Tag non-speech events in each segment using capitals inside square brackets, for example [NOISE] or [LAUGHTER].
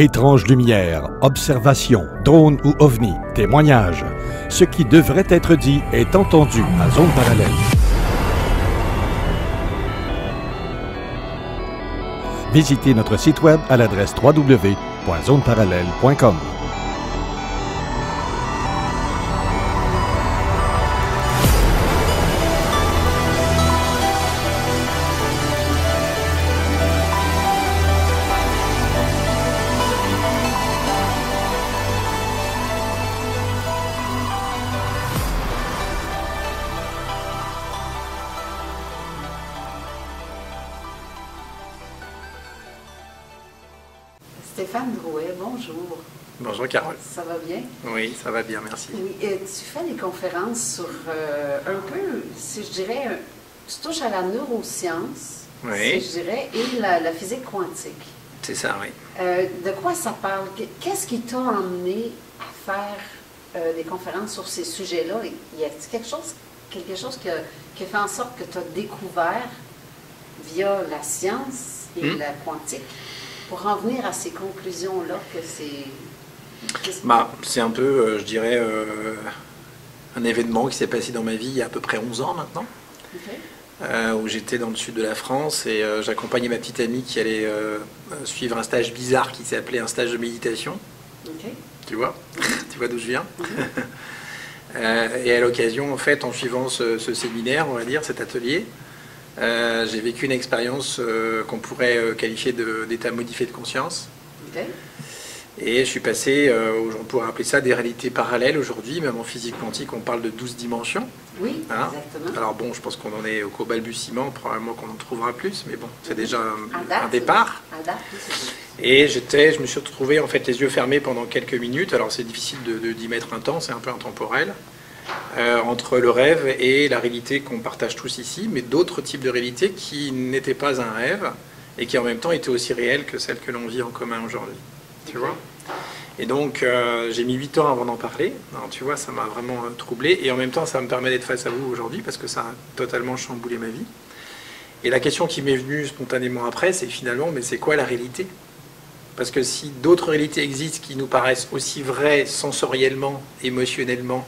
Étrange lumière, observation, drone ou ovni, témoignage. Ce qui devrait être dit est entendu à zone parallèle. Visitez notre site web à l'adresse www.zoneparallèle.com. va bien, merci. Oui, et tu fais des conférences sur euh, un peu, si je dirais, tu touches à la neuroscience, Oui. si je dirais, et la, la physique quantique. C'est ça, oui. Euh, de quoi ça parle? Qu- Qu'est-ce qui t'a emmené à faire euh, des conférences sur ces sujets-là? Y a quelque chose, quelque chose qui a, qui a fait en sorte que tu as découvert via la science et Hmm? la quantique pour en venir à ces conclusions-là que c'est... Bah, c'est un peu, euh, je dirais, euh, un événement qui s'est passé dans ma vie il y a à peu près 11 ans maintenant, euh, où j'étais dans le sud de la France et j'accompagnais ma petite amie qui allait suivre un stage bizarre qui s'appelait un stage de méditation. Tu vois? Tu vois d'où je viens? [LAUGHS] Euh, Et à l'occasion, en fait, en suivant ce, ce séminaire, on va dire, cet atelier, j'ai vécu une expérience qu'on pourrait qualifier d'état modifié de conscience. Ok. Et je suis passé, euh, on pourrait appeler ça des réalités parallèles aujourd'hui, même en physique quantique, on parle de 12 dimensions. Oui, Hein exactement. Alors bon, je pense qu'on en est au balbutiement, probablement qu'on en trouvera plus, mais bon, c'est déjà un, À date, un départ. Date. Et j'étais, je me suis retrouvé en fait les yeux fermés pendant quelques minutes. Alors c'est difficile de, de- d'y mettre un temps, c'est un peu intemporel. euh, entre le rêve et la réalité qu'on partage tous ici, mais d'autres types de réalités qui n'étaient pas un rêve et qui en même temps étaient aussi réelles que celles que l'on vit en commun aujourd'hui. Tu vois Et donc euh, j'ai mis 8 ans avant d'en parler. Tu vois, ça m'a vraiment euh, troublé et en même temps ça me permet d'être face à vous aujourd'hui parce que ça a totalement chamboulé ma vie. Et la question qui m'est venue spontanément après, c'est finalement, mais c'est quoi la réalité? Parce que si d'autres réalités existent qui nous paraissent aussi vraies sensoriellement, émotionnellement,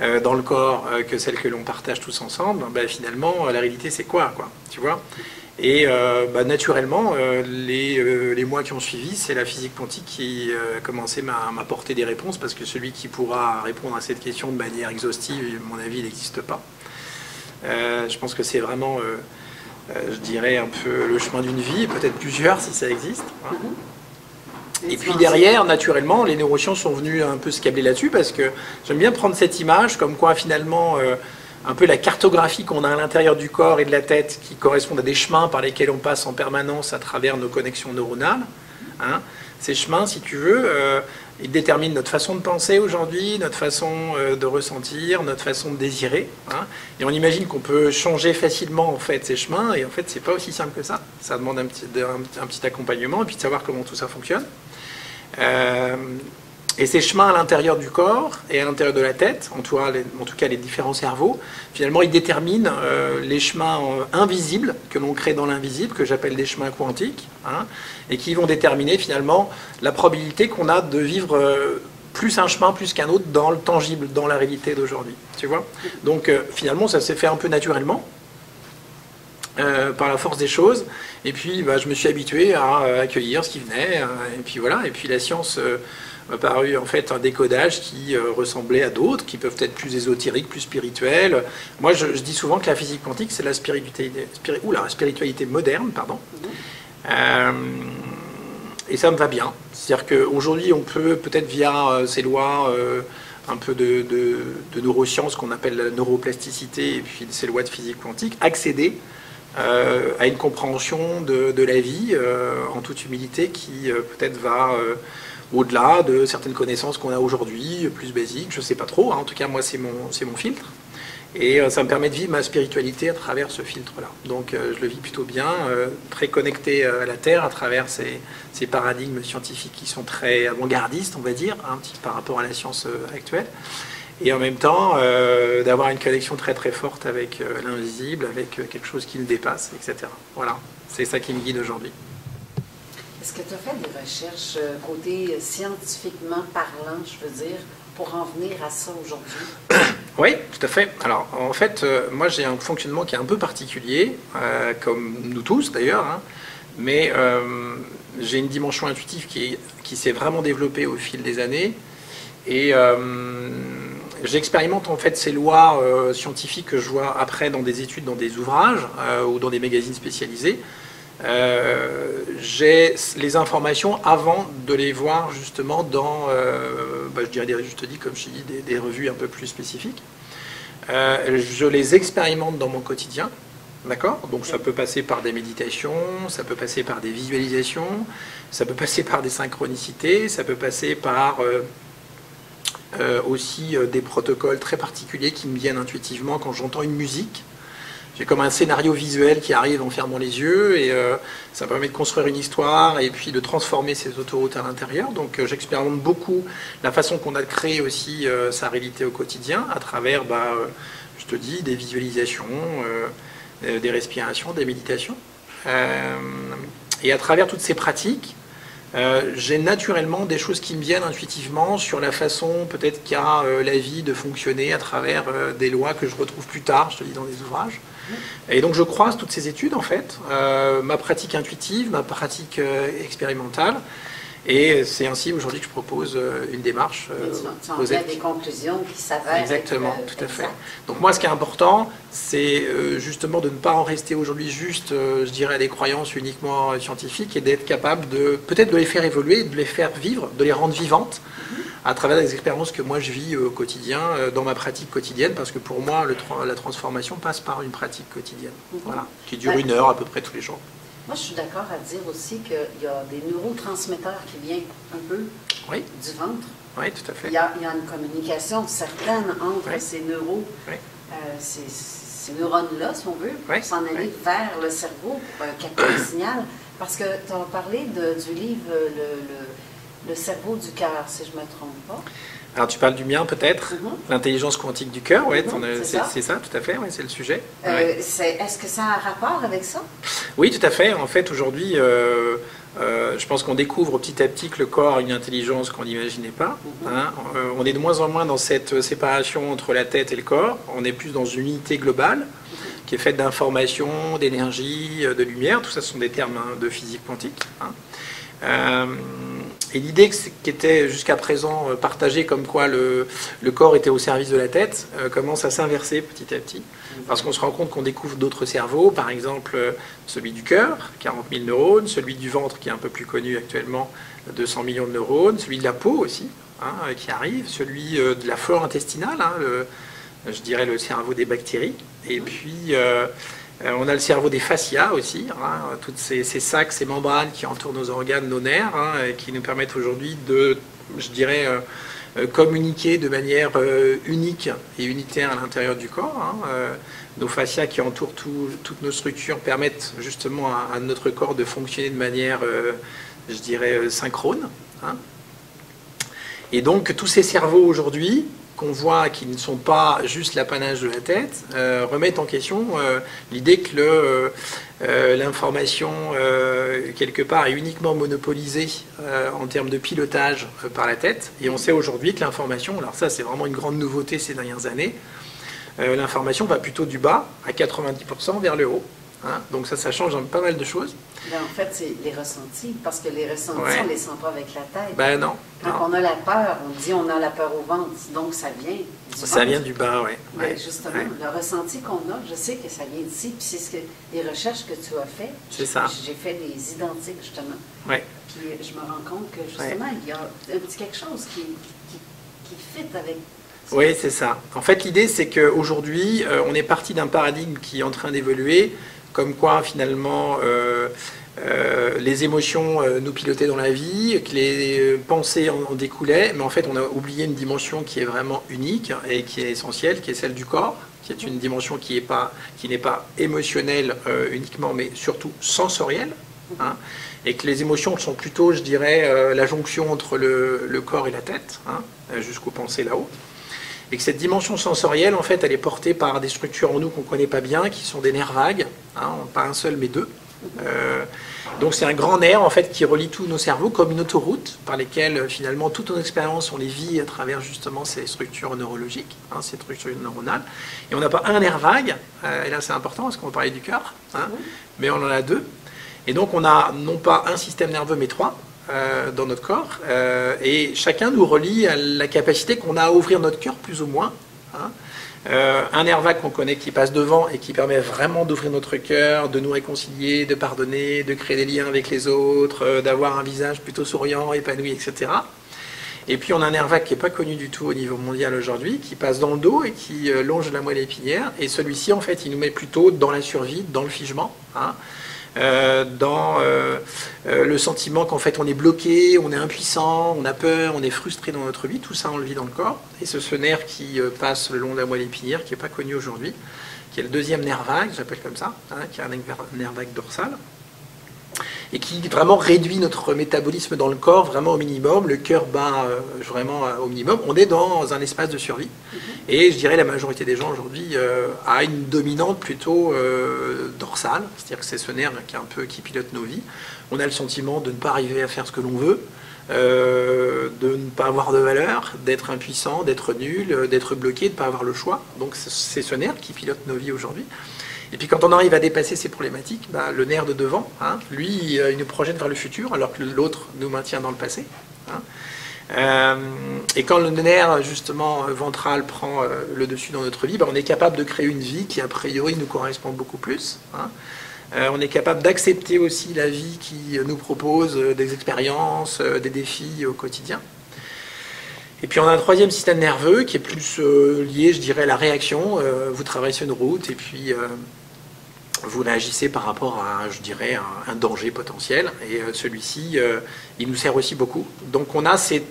euh, dans le corps que celles que l'on partage tous ensemble, ben, finalement, la réalité, c'est quoi, quoi Tu vois? Et euh, bah, naturellement, euh, les, euh, les mois qui ont suivi, c'est la physique quantique qui a commencé à m'apporter des réponses, parce que celui qui pourra répondre à cette question de manière exhaustive, à mon avis, il n'existe pas. Je pense que c'est vraiment, je dirais, un peu le chemin d'une vie, peut-être plusieurs si ça existe. hein. Et puis derrière, naturellement, les neurosciences sont venus un peu se câbler là-dessus parce que j'aime bien prendre cette image comme quoi finalement un peu la cartographie qu'on a à l'intérieur du corps et de la tête qui correspondent à des chemins par lesquels on passe en permanence à travers nos connexions neuronales. hein. Ces chemins, si tu veux, euh, ils déterminent notre façon de penser aujourd'hui, notre façon euh, de ressentir, notre façon de désirer. hein. Et on imagine qu'on peut changer facilement en fait ces chemins, et en fait c'est pas aussi simple que ça. Ça demande un petit, accompagnement et puis de savoir comment tout ça fonctionne. Euh, et ces chemins à l'intérieur du corps et à l'intérieur de la tête, en tout, cas, les, différents cerveaux, finalement ils déterminent euh, les chemins euh, invisibles que l'on crée dans l'invisible, que j'appelle des chemins quantiques, hein, et qui vont déterminer finalement la probabilité qu'on a de vivre euh, plus un chemin plus qu'un autre dans le tangible, dans la réalité d'aujourd'hui. Tu vois? Donc finalement ça s'est fait un peu naturellement. par la force des choses. Et puis, bah, je me suis habitué à accueillir ce qui venait. et puis voilà. Et puis la science m'a paru en fait un décodage qui euh, ressemblait à d'autres, qui peuvent être plus ésotériques, plus spirituels. Moi, je, dis souvent que la physique quantique, c'est la spiritualité, spiri- spiritualité moderne, pardon. Euh, et ça me va bien. C'est-à-dire qu'aujourd'hui, on peut peut-être via euh, ces lois un peu de, neurosciences qu'on appelle la neuroplasticité et puis ces lois de physique quantique, accéder à une compréhension de, la vie en toute humilité qui peut-être va au-delà de certaines connaissances qu'on a aujourd'hui, plus basiques, je ne sais pas trop. hein. En tout cas, moi, c'est mon, mon filtre. Et euh, ça me permet de vivre ma spiritualité à travers ce filtre-là. Donc euh, je le vis plutôt bien, euh, très connecté à la Terre à travers ces, ces paradigmes scientifiques qui sont très avant-gardistes, on va dire, petit par rapport à la science actuelle. Et en même temps, d'avoir une connexion très très forte avec l'invisible, avec quelque chose qui le dépasse, etc. Voilà, c'est ça qui me guide aujourd'hui. Est-ce que tu as fait des recherches euh, côté scientifiquement parlant, je veux dire, pour en venir à ça aujourd'hui? [COUGHS] Oui, tout à fait. Alors, en fait, euh, moi, j'ai un fonctionnement qui est un peu particulier, euh, comme nous tous d'ailleurs, hein. mais euh, j'ai une dimension intuitive qui s'est vraiment développée au fil des années. Et j'expérimente en fait ces lois scientifiques que je vois après dans des études, dans des ouvrages ou dans des magazines spécialisés. Euh, j'ai les informations avant de les voir justement dans, euh, bah, je dirais des, je comme je dis, des, des revues un peu plus spécifiques. Euh, je les expérimente dans mon quotidien, d'accord? Donc ça peut passer par des méditations, ça peut passer par des visualisations, ça peut passer par des synchronicités, ça peut passer par aussi des protocoles très particuliers qui me viennent intuitivement quand j'entends une musique j'ai comme un scénario visuel qui arrive en fermant les yeux et euh, ça permet de construire une histoire et puis de transformer ces autoroutes à l'intérieur. Donc euh, j'expérimente beaucoup la façon qu'on a de créer aussi euh, sa réalité au quotidien à travers, bah, je te dis, des visualisations, des respirations, des méditations. et à travers toutes ces pratiques, j'ai naturellement des choses qui me viennent intuitivement sur la façon peut-être qu'a la vie de fonctionner à travers des lois que je retrouve plus tard, je te dis, dans des ouvrages. Et donc je croise toutes ces études en fait, euh, ma pratique intuitive, ma pratique euh, expérimentale, et c'est ainsi aujourd'hui que je propose euh, une démarche. tu en des conclusions qui s'avèrent. Exactement, tout à fait. Donc moi, ce qui est important, c'est justement de ne pas en rester aujourd'hui juste, je dirais, à des croyances uniquement scientifiques et d'être capable de peut-être de les faire évoluer, de les faire vivre, de les rendre vivantes. À travers des expériences que moi je vis au quotidien, euh, dans ma pratique quotidienne, parce que pour moi, le, la transformation passe par une pratique quotidienne, mhm. voilà, qui dure une heure à peu près tous les jours. Moi, je suis d'accord à dire aussi qu'il y a des neurotransmetteurs qui viennent un peu du ventre. Oui, tout à fait. Il y a, une communication certaine entre ces euh, ces, neurones-là, si on veut, pour s'en aller vers le cerveau pour euh, capter le signal. Parce que tu as parlé du livre le le cerveau du cœur, si je ne me trompe pas. Alors tu parles du mien peut-être, mhm. l'intelligence quantique du cœur, oui, mhm, c'est ça. tout à fait, ouais, c'est le sujet. Euh, est-ce que ça a un rapport avec ça? Oui, tout à fait. En fait, aujourd'hui, euh, euh, je pense qu'on découvre petit à petit que le corps a une intelligence qu'on n'imaginait pas. Mhm. Hein. on est de moins en moins dans cette séparation entre la tête et le corps. On est plus dans une unité globale qui est faite d'informations, d'énergie, de lumière. Tout ça, ce sont des termes hein, de physique quantique. Hein. Et l'idée qui était jusqu'à présent euh, partagée comme quoi le, corps était au service de la tête euh, commence à s'inverser petit à petit. Parce qu'on se rend compte qu'on découvre d'autres cerveaux, par exemple euh, celui du cœur, 40 000 neurones, celui du ventre qui est un peu plus connu actuellement, 200 millions de neurones, celui de la peau aussi, hein, qui arrive, celui de la flore intestinale, hein, je dirais le cerveau des bactéries, et puis on a le cerveau des fascias aussi, hein, toutes ces, sacs, ces membranes qui entourent nos organes, nos nerfs, hein, et qui nous permettent aujourd'hui de, je dirais, euh, euh, communiquer de manière unique et unitaire à l'intérieur du corps. Hein, nos fascias qui entourent toutes nos structures permettent justement à, notre corps de fonctionner de manière, je dirais, synchrone. Et donc tous ces cerveaux aujourd'hui, qu'on voit qui ne sont pas juste l'apanage de la tête euh, remettent en question euh, l'idée que euh, l'information, quelque part, est uniquement monopolisée en termes de pilotage par la tête. Et on sait aujourd'hui que l'information, alors ça c'est vraiment une grande nouveauté ces dernières années, l'information va plutôt du bas à 90% vers le haut. Hein? Donc ça, ça change pas mal de choses. Ben, en fait, c'est les ressentis, parce que les ressentis, on ne les sent pas avec la tête. Ben non. Quand on a la peur, on dit on a la peur au ventre, donc ça vient du Ça vient du bas, oui. Ben, justement, le ressenti qu'on a, je sais que ça vient d'ici, puis c'est ce que les recherches que tu as faites. C'est ça. J'ai fait des identiques, justement. Oui. Puis je me rends compte que, justement, il y a un petit quelque chose qui, qui, qui fit avec oui, c'est ça. En fait, l'idée, c'est qu'aujourd'hui, euh, on est parti d'un paradigme qui est en train d'évoluer comme quoi finalement euh, euh, les émotions euh, nous pilotaient dans la vie, que les pensées en, découlaient, mais en fait on a oublié une dimension qui est vraiment unique et qui est essentielle, qui est celle du corps, qui est une dimension qui n'est pas, émotionnelle uniquement, mais surtout sensorielle. Hein, et que les émotions sont plutôt, je dirais, la jonction entre le, corps et la tête, hein, jusqu'aux pensées là-haut et que cette dimension sensorielle, en fait, elle est portée par des structures en nous qu'on ne connaît pas bien, qui sont des nerfs vagues, hein, pas un seul mais deux. Euh, Donc c'est un grand nerf en fait qui relie tous nos cerveaux comme une autoroute par lesquelles euh, finalement toutes nos expériences on les vit à travers justement ces structures neurologiques, hein, ces structures neuronales. Et on n'a pas un nerf vague, euh, et là c'est important parce qu'on va parler du cœur, hein, mais on en a deux. Et donc on a non pas un système nerveux mais trois euh, dans notre corps, et chacun nous relie à la capacité qu'on a à ouvrir notre cœur plus ou moins. Hein. Euh, un nerf vague qu'on connaît qui passe devant et qui permet vraiment d'ouvrir notre cœur, de nous réconcilier, de pardonner, de créer des liens avec les autres, euh, d'avoir un visage plutôt souriant, épanoui, etc. Et puis on a un nerf vague qui n'est pas connu du tout au niveau mondial aujourd'hui, qui passe dans le dos et qui euh, longe la moelle épinière. Et celui-ci, en fait, il nous met plutôt dans la survie, dans le figement. Hein. Euh, dans euh, euh, le sentiment qu'en fait on est bloqué, on est impuissant, on a peur, on est frustré dans notre vie, tout ça on le vit dans le corps. Et c'est ce nerf qui passe le long de la moelle épinière, qui n'est pas connu aujourd'hui, qui est le deuxième nerf vague, j'appelle comme ça, hein, qui est un nerf vague dorsal et qui vraiment réduit notre métabolisme dans le corps vraiment au minimum. Le cœur bat euh, vraiment au minimum. On est dans un espace de survie. Mhm. Et je dirais la majorité des gens aujourd'hui euh, a une dominante plutôt euh, dorsale, c'est-à-dire que c'est ce nerf qui, est un peu, qui pilote nos vies. On a le sentiment de ne pas arriver à faire ce que l'on veut. de ne pas avoir de valeur, d'être impuissant, d'être nul, d'être bloqué, de ne pas avoir le choix. Donc c'est ce nerf qui pilote nos vies aujourd'hui. Et puis quand on arrive à dépasser ces problématiques, bah, le nerf de devant, hein, lui, il nous projette vers le futur, alors que l'autre nous maintient dans le passé. Hein. Euh, et quand le nerf justement ventral prend euh, le dessus dans notre vie, bah, on est capable de créer une vie qui a priori nous correspond beaucoup plus. Hein. Euh, on est capable d'accepter aussi la vie qui nous propose des expériences, des défis au quotidien. Et puis on a un troisième système nerveux qui est plus lié, je dirais, à la réaction. vous traversez une route et puis vous réagissez par rapport à, je dirais, un, danger potentiel. Et euh, celui-ci, euh, il nous sert aussi beaucoup. Donc on a ces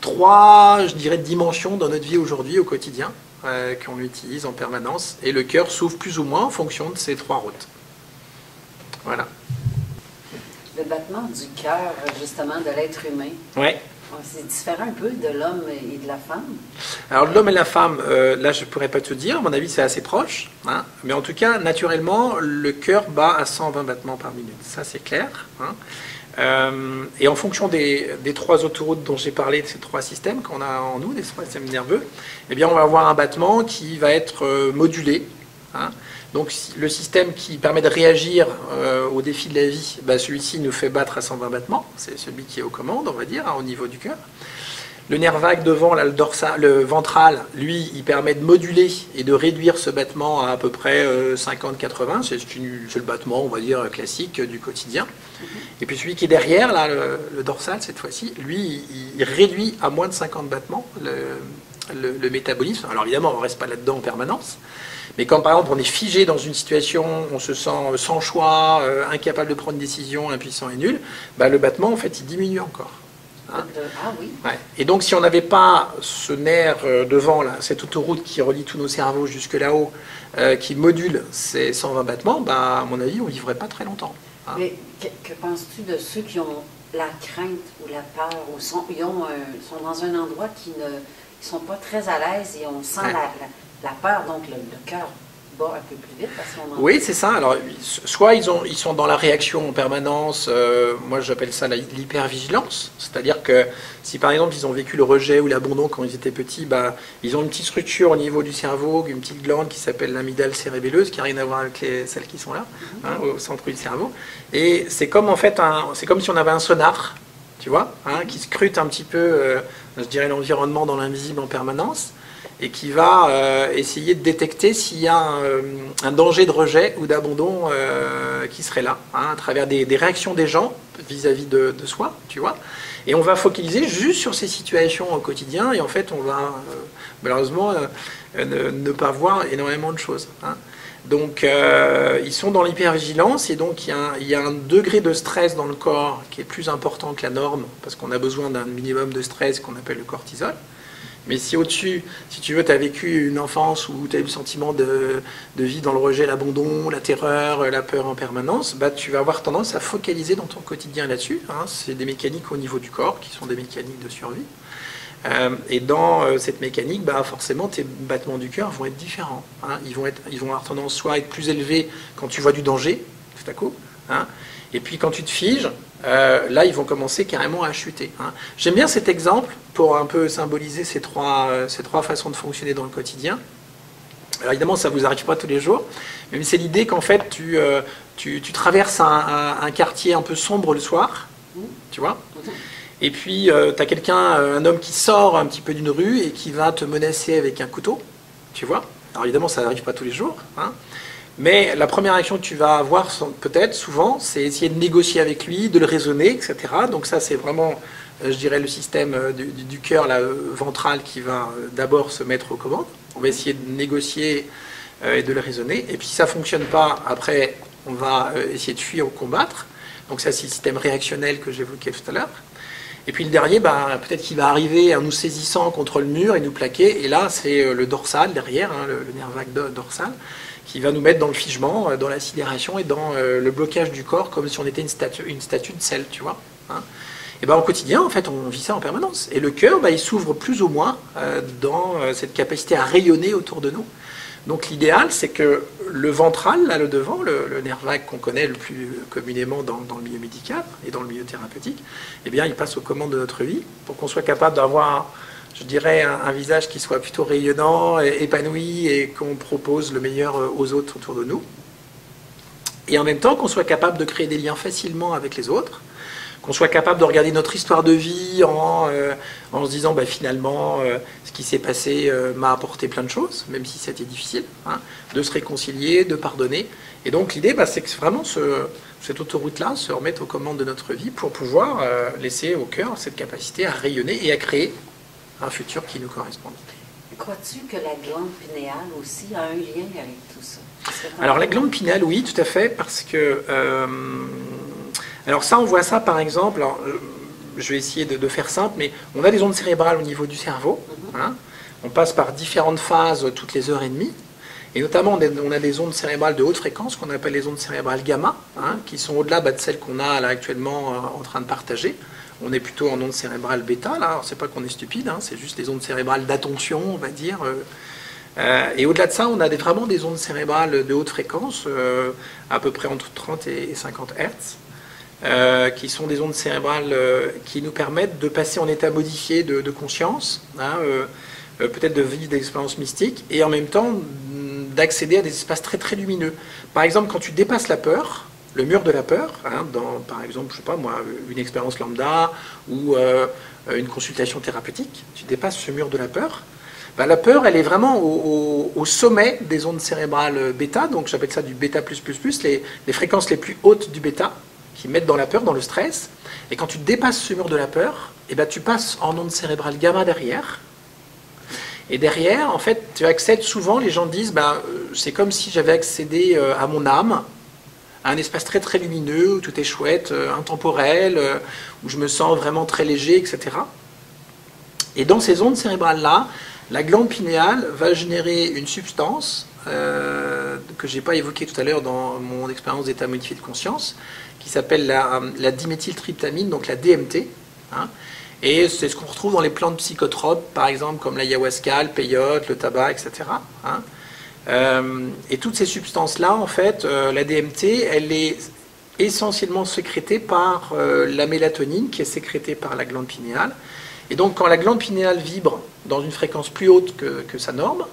trois, je dirais, dimensions dans notre vie aujourd'hui, au quotidien, euh, qu'on utilise en permanence. Et le cœur s'ouvre plus ou moins en fonction de ces trois routes. Voilà. Le battement du cœur, justement, de l'être humain. Ouais. C'est différent un peu de l'homme et de la femme. Alors l'homme et la femme, euh, là je ne pourrais pas te dire, à mon avis c'est assez proche, hein. mais en tout cas naturellement le cœur bat à 120 battements par minute, ça c'est clair. Hein. Euh, et en fonction des, trois autoroutes dont j'ai parlé, de ces trois systèmes qu'on a en nous, des trois systèmes nerveux, eh bien on va avoir un battement qui va être euh, modulé. Hein. Donc le système qui permet de réagir euh, aux défis de la vie, bah, celui-ci nous fait battre à 120 battements, c'est celui qui est aux commandes, on va dire, hein, au niveau du cœur. Le nerf vague devant, le ventral, lui, il permet de moduler et de réduire ce battement à à peu près 50-80. Euh, c'est le battement, on va dire, classique du quotidien. Et puis celui qui est derrière, là, le, dorsal, cette fois-ci, lui, il, réduit à moins de 50 battements le, le métabolisme. Alors évidemment, on ne reste pas là-dedans en permanence. Mais quand par exemple on est figé dans une situation, on se sent sans choix, euh, incapable de prendre une décision, impuissant et nul, bah, le battement en fait il diminue encore. Hein. ah oui. Et donc si on n'avait pas ce nerf euh, devant, là, cette autoroute qui relie tous nos cerveaux jusque là-haut, euh, qui module ces 120 battements, bah, à mon avis on ne vivrait pas très longtemps. Hein. Mais que, penses-tu de ceux qui ont la crainte ou la peur, ou sont, ils sont dans un endroit qui ne sont pas très à l'aise et on sent la la peur, donc le, cœur bat un peu plus vite parce qu'on Oui, c'est ça. Alors, soit ils, ont, ils sont dans la réaction en permanence, euh, moi j'appelle ça l'hypervigilance, c'est-à-dire que si par exemple ils ont vécu le rejet ou l'abandon quand ils étaient petits, bah, ils ont une petite structure au niveau du cerveau, une petite glande qui s'appelle l'amygdale cérébelleuse, qui n'a rien à voir avec les, celles qui sont là, hein, au centre du cerveau. Et c'est comme en fait, c'est comme si on avait un sonar, tu vois, hein, qui scrute un petit peu, euh, je dirais, l'environnement dans l'invisible en permanence et qui va euh, essayer de détecter s'il y a un, euh, danger de rejet ou d'abandon euh, qui serait là, hein, à travers des, réactions des gens vis-à-vis de, soi, tu vois. Et on va focaliser juste sur ces situations au quotidien, et en fait, on va malheureusement ne, pas voir énormément de choses. Hein. Donc, ils sont dans l'hypervigilance, et donc il y, a il y, a un degré de stress dans le corps qui est plus important que la norme, parce qu'on a besoin d'un minimum de stress qu'on appelle le cortisol. Mais si au-dessus, si tu veux, tu as vécu une enfance où tu as eu le sentiment de, vie dans le rejet, l'abandon, la terreur, la peur en permanence, bah, tu vas avoir tendance à focaliser dans ton quotidien là-dessus. Hein. C'est des mécaniques au niveau du corps qui sont des mécaniques de survie. Euh, et dans euh, cette mécanique, bah, forcément, tes battements du cœur vont être différents. Hein. Ils, vont être, ils vont avoir tendance soit à être plus élevés quand tu vois du danger, tout à coup, hein. et puis quand tu te figes, euh, là, ils vont commencer carrément à chuter. hein. J'aime bien cet exemple pour un peu symboliser ces trois, ces trois façons de fonctionner dans le quotidien. Alors évidemment, ça ne vous arrive pas tous les jours, mais c'est l'idée qu'en fait, tu, tu, traverses un- un quartier un peu sombre le soir, tu vois, et puis tu as quelqu'un, euh, un homme qui sort un petit peu d'une rue et qui va te menacer avec un couteau, tu vois. Alors évidemment, ça n'arrive pas tous les jours, hein. mais la première action que tu vas avoir, peut-être, souvent, c'est essayer de négocier avec lui, de le raisonner, etc. Donc ça, c'est vraiment, euh, je dirais, le système euh, du, cœur là, euh, ventral qui va euh, d'abord se mettre aux commandes. On va essayer de négocier euh, et de le raisonner. Et puis si ça ne fonctionne pas, après, on va euh, essayer de fuir ou combattre. Donc ça, c'est le système réactionnel que j'évoquais tout à l'heure. Et puis le dernier, bah, peut-être qu'il va arriver en nous saisissant contre le mur et nous plaquer. Et là, c'est euh, le dorsal derrière, hein, le, nerf vague do- dorsal, qui va nous mettre dans le figement, euh, dans la sidération et dans euh, le blocage du corps, comme si on était une statue, une statue de sel, tu vois. hein. Et ben, au quotidien, en fait, on vit ça en permanence. Et le cœur, bah, il s'ouvre plus ou moins dans cette capacité à rayonner autour de nous. Donc l'idéal, c'est que le ventral, là, le devant, le, nerf vague qu'on connaît le plus communément dans, le milieu médical et dans le milieu thérapeutique, eh bien, il passe aux commandes de notre vie pour qu'on soit capable d'avoir, je dirais, un, visage qui soit plutôt rayonnant, épanoui et qu'on propose le meilleur euh, aux autres autour de nous. Et en même temps, qu'on soit capable de créer des liens facilement avec les autres, qu'on soit capable de regarder notre histoire de vie en, euh, en se disant bah, finalement euh, ce qui s'est passé euh, m'a apporté plein de choses, même si c'était difficile, hein, de se réconcilier, de pardonner. Et donc l'idée, bah, c'est que vraiment ce- cette autoroute-là se remette aux commandes de notre vie pour pouvoir laisser au cœur cette capacité à rayonner et à créer un futur qui nous corresponde. Crois-tu que la glande pinéale aussi a un lien avec tout ça? Alors la glande pinéale, oui, tout à fait, parce que... alors ça, on voit ça par exemple, alors, euh, je vais essayer de, de faire simple, mais on a des ondes cérébrales au niveau du cerveau. hein. on passe par différentes phases toutes les heures et demie. Et notamment, on a- on a des ondes cérébrales de haute fréquence qu'on appelle les ondes cérébrales gamma, hein, qui sont au-delà bah, de celles qu'on a là, actuellement euh, en train de partager. On est plutôt en ondes cérébrales bêta, là. Alors, c'est pas qu'on est stupide, hein, c'est juste des ondes cérébrales d'attention, on va dire. euh, euh, et au-delà de ça, on a des- vraiment des ondes cérébrales de haute fréquence, à peu près entre 30 et 50 Hertz, euh, qui sont des ondes cérébrales euh, qui nous permettent de passer en état modifié de, conscience, hein, euh, peut-être de vivre des expériences mystiques, et en même temps mm, d'accéder à des espaces très très lumineux. Par exemple, quand tu dépasses la peur, le mur de la peur, hein, par exemple, je sais pas moi, une expérience lambda ou une consultation thérapeutique, tu dépasses ce mur de la peur, ben, la peur, elle est vraiment au, sommet des ondes cérébrales bêta, donc j'appelle ça du bêta++, les, les fréquences les plus hautes du bêta, qui mettent dans la peur, dans le stress. Et quand tu dépasses ce mur de la peur, eh ben, tu passes en ondes cérébrales gamma derrière. Et derrière, en fait, tu accèdes souvent, les gens disent, ben, euh, c'est comme si j'avais accédé euh, à mon âme, à un espace très très lumineux, où tout est chouette, euh, intemporel, où je me sens vraiment très léger, etc. Et dans ces ondes cérébrales-là, la glande pinéale va générer une substance que je n'ai pas évoquée tout à l'heure dans mon expérience d'état modifié de conscience, qui s'appelle la, diméthyltryptamine, donc la DMT. hein. et c'est ce qu'on retrouve dans les plantes psychotropes, par exemple comme l'ayahuasca, le peyote, le tabac, etc. hein. Euh, et toutes ces substances-là, en fait, euh, la DMT, elle est essentiellement sécrétée par euh, la mélatonine, qui est sécrétée par la glande pinéale. Et donc, quand la glande pinéale vibre dans une fréquence plus haute que, que sa norme,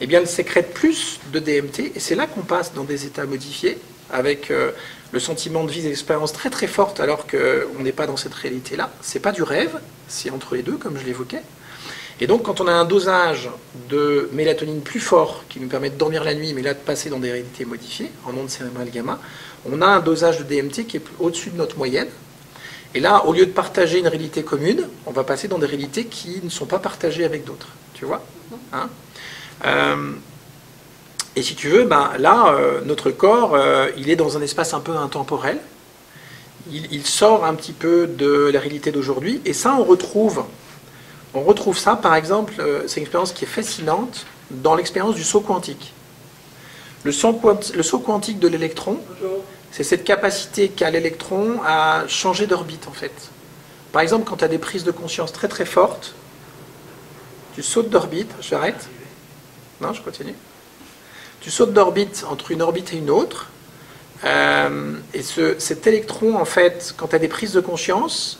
eh bien, elle sécrète plus de DMT, et c'est là qu'on passe dans des états modifiés, avec euh, le sentiment de vie, des expériences très très fortes, alors qu'on n'est pas dans cette réalité-là. C'est pas du rêve, c'est entre les deux, comme je l'évoquais. Et donc, quand on a un dosage de mélatonine plus fort, qui nous permet de dormir la nuit, mais là de passer dans des réalités modifiées, en ondes cérébrales gamma, on a un dosage de DMT qui est au-dessus de notre moyenne. Et là, au lieu de partager une réalité commune, on va passer dans des réalités qui ne sont pas partagées avec d'autres. Tu vois? Hein? Euh, Et si tu veux, ben, là, euh, notre corps, euh, il est dans un espace un peu intemporel. Il, sort un petit peu de la réalité d'aujourd'hui. Et ça, on retrouve, on retrouve ça, par exemple, euh, c'est une expérience qui est fascinante dans l'expérience du saut quantique. Le saut, le saut quantique de l'électron, c'est cette capacité qu'a l'électron à changer d'orbite, en fait. Par exemple, quand tu as des prises de conscience très très fortes, tu sautes d'orbite, j'arrête Non, je continue. Tu sautes d'orbite entre une orbite et une autre, Euh, et ce, cet électron, en fait, quand tu as des prises de conscience,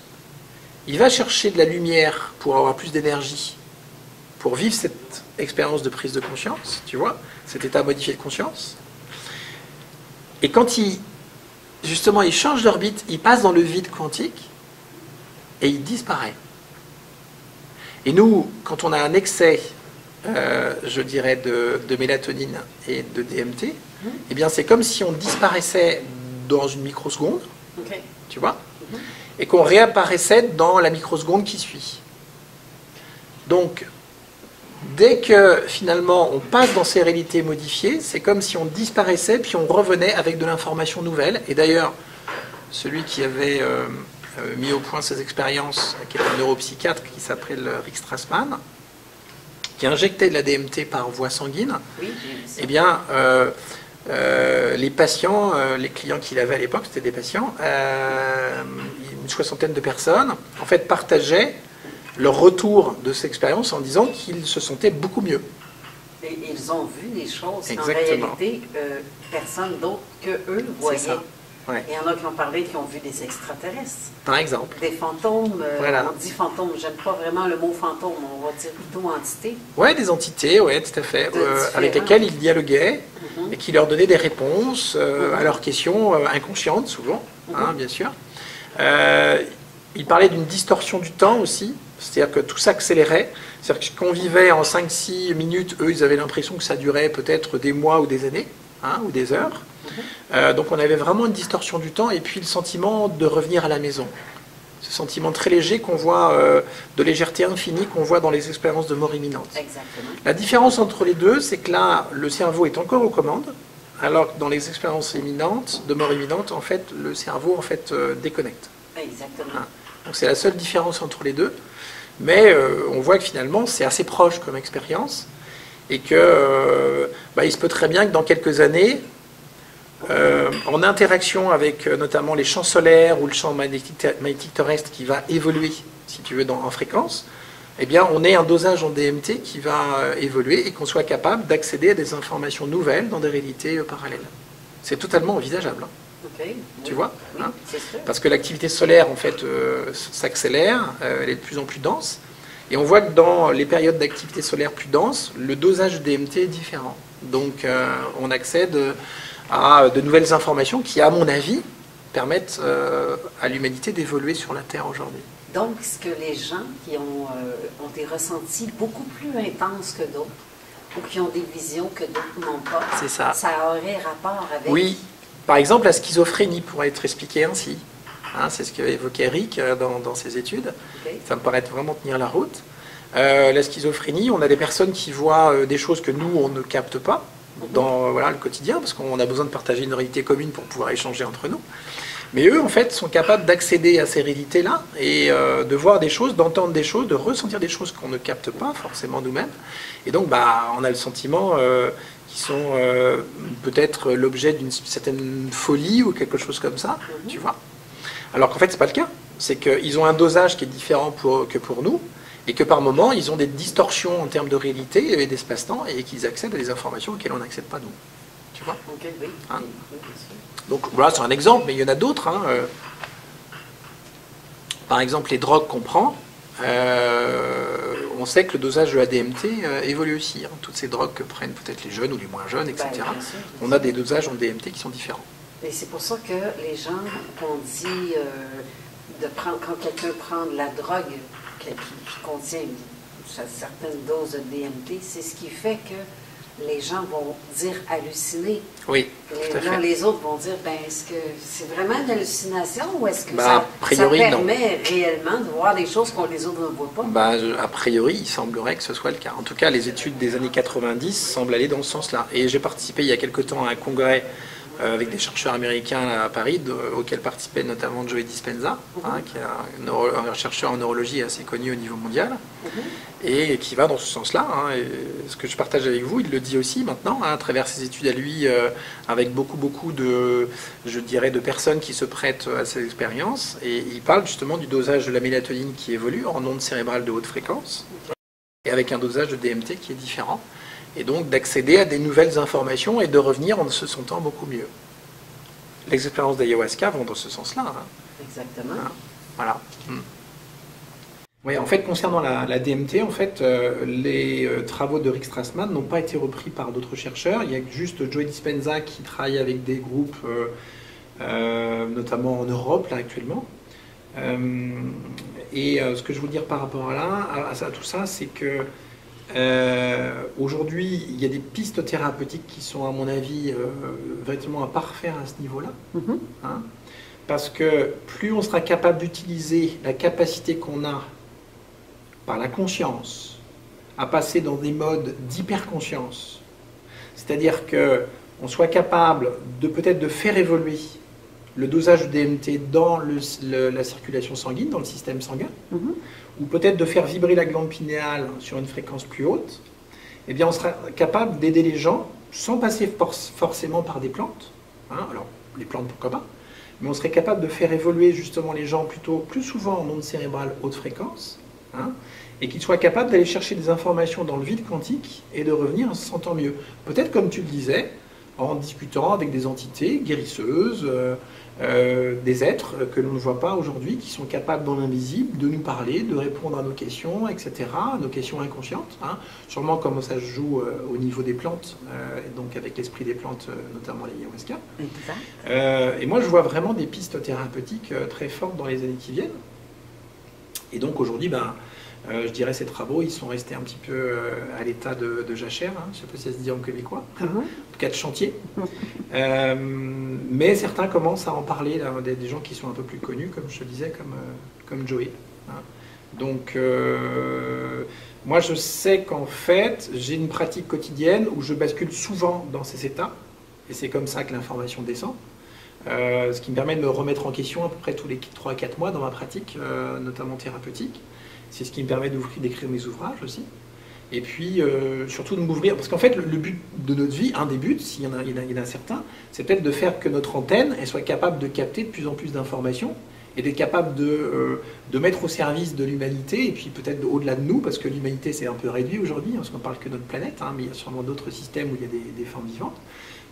il va chercher de la lumière pour avoir plus d'énergie, pour vivre cette expérience de prise de conscience, tu vois, cet état modifié de conscience. Et quand il, justement, il change d'orbite, il passe dans le vide quantique et il disparaît. Et nous, quand on a un excès, euh, je dirais, de, de mélatonine et de DMT, eh bien, c'est comme si on disparaissait dans une microseconde, tu vois, et qu'on réapparaissait dans la microseconde qui suit. Donc, dès que finalement on passe dans ces réalités modifiées, c'est comme si on disparaissait puis on revenait avec de l'information nouvelle. Et d'ailleurs, celui qui avait euh, euh, mis au point ces expériences, qui est un neuropsychiatre qui s'appelle Rick Strassman, qui injectait de la DMT par voie sanguine, Oui, eh bien, euh, euh, les patients, euh, les clients qu'il avait à l'époque, c'était des patients, une soixantaine de personnes, en fait, partageaient leur retour de cette expérience en disant qu'ils se sentaient beaucoup mieux. Et ils ont vu des choses qu'en réalité, personne d'autre que eux voyait. Ouais. Il y en a qui ont parlé qui ont vu des extraterrestres, Par exemple. des fantômes. euh, Voilà. On dit fantômes, j'aime pas vraiment le mot fantôme, on va dire plutôt entité. Ouais, des entités, ouais, tout à fait, euh, avec lesquelles ils dialoguaient Mhm. et qui leur donnaient des réponses euh, Mhm. à leurs questions euh, inconscientes, souvent, hein, bien sûr. Euh, il parlait d'une distorsion du temps aussi, c'est-à-dire que tout s'accélérait. C'est-à-dire que qu'on vivait en 5-6 minutes, eux, ils avaient l'impression que ça durait peut-être des mois ou des années, hein, ou des heures. Euh, donc on avait vraiment une distorsion du temps et puis le sentiment de revenir à la maison. Ce sentiment très léger qu'on voit, euh, de légèreté infinie qu'on voit dans les expériences de mort imminente. Exactement. La différence entre les deux, c'est que là, le cerveau est encore aux commandes, alors que dans les expériences imminentes, de mort imminente, en fait, le cerveau en fait euh, déconnecte. Exactement. Ah. Donc c'est la seule différence entre les deux. Mais on voit que finalement, c'est assez proche comme expérience, et que bah, il se peut très bien que dans quelques années, euh, en interaction avec euh, notamment les champs solaires ou le champ magnétique, magnétique terrestre qui va évoluer, si tu veux, dans, en fréquence, eh bien, on ait un dosage en DMT qui va euh, évoluer et qu'on soit capable d'accéder à des informations nouvelles dans des réalités parallèles. C'est totalement envisageable. hein. Tu Oui. vois, Oui, hein. Parce que l'activité solaire, en fait, s'accélère, elle est de plus en plus dense. Et on voit que dans les périodes d'activité solaire plus dense, le dosage de DMT est différent. Donc, on accède à de nouvelles informations qui, à mon avis, permettent euh, à l'humanité d'évoluer sur la Terre aujourd'hui. Donc, ce que les gens qui ont, euh, ont des ressentis beaucoup plus intenses que d'autres, ou qui ont des visions que d'autres n'ont pas, ça. ça aurait rapport avec... Oui, par exemple, la schizophrénie pourrait être expliquée ainsi. Hein, c'est ce qu'avait évoqué Eric euh, dans, dans ses études. Ça me paraît vraiment tenir la route. Euh, la schizophrénie, on a des personnes qui voient des choses que nous, on ne capte pas dans voilà, le quotidien, parce qu'on a besoin de partager une réalité commune pour pouvoir échanger entre nous. Mais eux, en fait, sont capables d'accéder à ces réalités-là et euh, de voir des choses, d'entendre des choses, de ressentir des choses qu'on ne capte pas forcément nous-mêmes. Et donc, bah, on a le sentiment euh, qu'ils sont euh, peut-être l'objet d'une certaine folie ou quelque chose comme ça, tu vois. Alors qu'en fait, c'est pas le cas. C'est qu'ils ont un dosage qui est différent que pour nous, et que par moment, ils ont des distorsions en termes de réalité et d'espace-temps, et qu'ils accèdent à des informations auxquelles on n'accède pas nous. Tu vois oui. Hein. Donc voilà, c'est un exemple, mais il y en a d'autres. hein, euh. Par exemple, les drogues qu'on prend, euh, on sait que le dosage de la DMT euh, évolue aussi. hein. Toutes ces drogues que prennent peut-être les jeunes ou les moins jeunes, etc. Ben, bien sûr, bien On a des dosages en DMT qui sont différents. Et c'est pour ça que les gens, qu'on dit euh, de prendre, quand quelqu'un prend de la drogue qui, qui- contient une certaine dose de DMT, c'est ce qui fait que les gens vont dire halluciner. Oui, Et tout à les autres vont dire, ben, est-ce que c'est vraiment une hallucination ou est-ce que Bah, ça, a priori, ça non. permet réellement de voir des choses qu'on les autres ne voient pas? Je- a priori, il semblerait que ce soit le cas. En tout cas, les études des années 90 semblent aller dans ce sens-là. Et j'ai participé il y a quelque temps à un congrès avec des chercheurs américains à Paris, auquel participait notamment Joey Dispenza, hein, qui est un, un chercheur en neurologie assez connu au niveau mondial, et qui va dans ce sens-là. hein. Ce que je partage avec vous, il le dit aussi maintenant, hein, à travers ses études à lui, euh, avec beaucoup, beaucoup de, je dirais, de personnes qui se prêtent à ces expériences. Et il parle justement du dosage de la mélatonine qui évolue en ondes cérébrales de haute fréquence, et avec un dosage de DMT qui est différent. Et donc d'accéder à des nouvelles informations et de revenir en se sentant beaucoup mieux. Les expériences d'ayahuasca vont dans ce sens-là. hein. Exactement. Ah. Voilà. Hmm. Oui, en fait, concernant la, la DMT, en fait, euh, les euh, travaux de Rick Strassman n'ont pas été repris par d'autres chercheurs. Il y a juste Joe Dispenza qui travaille avec des groupes, euh, notamment en Europe, là, actuellement. Et ce que je veux dire par rapport à, là, à, à tout ça, c'est que euh, aujourd'hui, il y a des pistes thérapeutiques qui sont, à mon avis, euh, véritablement à parfaire à ce niveau-là. Mhm. Hein, parce que plus on sera capable d'utiliser la capacité qu'on a par la conscience à passer dans des modes d'hyperconscience, c'est-à-dire que on soit capable de peut-être de faire évoluer le dosage de DMT dans le- le- la circulation sanguine, dans le système sanguin, Mhm. Ou peut-être de faire vibrer la glande pinéale sur une fréquence plus haute, eh bien on sera capable d'aider les gens sans passer forc- forcément par des plantes. hein. alors, les plantes, pourquoi pas mais on serait capable de faire évoluer justement les gens plutôt plus souvent en ondes cérébrales haute fréquence, hein, et qu'ils soient capables d'aller chercher des informations dans le vide quantique et de revenir en se sentant mieux. Peut-être comme tu le disais, en discutant avec des entités guérisseuses, euh, euh, des êtres que l'on ne voit pas aujourd'hui, qui sont capables dans l'invisible de nous parler, de répondre à nos questions, etc., à nos questions inconscientes. hein. Sûrement comme ça se joue euh, au niveau des plantes, euh, et donc avec l'esprit des plantes, notamment les ayahuasca. Exact. Euh, et moi, je vois vraiment des pistes thérapeutiques très fortes dans les années qui viennent. Et donc aujourd'hui, ben, euh, je dirais ces travaux, ils sont restés un petit peu euh, à l'état de, de jachère, hein, je ne sais pas si ça se dit en québécois, Mhm. en tout cas de chantier. [LAUGHS] Euh, mais certains commencent à en parler, là, des, des gens qui sont un peu plus connus, comme je te disais, comme, comme Joey. hein. Donc, moi, je sais qu'en fait, j'ai une pratique quotidienne où je bascule souvent dans ces états, et c'est comme ça que l'information descend. Ce qui me permet de me remettre en question à peu près tous les 3 à 4 mois dans ma pratique, notamment thérapeutique. C'est ce qui me permet d'écrire mes ouvrages aussi. Et puis, euh, surtout de m'ouvrir. Parce qu'en fait, le, but de notre vie, un des buts, s'il y en a, il y certains, c'est peut-être de faire que notre antenne soit capable de capter de plus en plus d'informations et d'être capable de, euh, de mettre au service de l'humanité, et puis peut-être au-delà de nous, parce que l'humanité c'est un peu réduit aujourd'hui, hein, parce qu'on parle que de notre planète, hein, mais il y a sûrement d'autres systèmes où il y a des formes vivantes,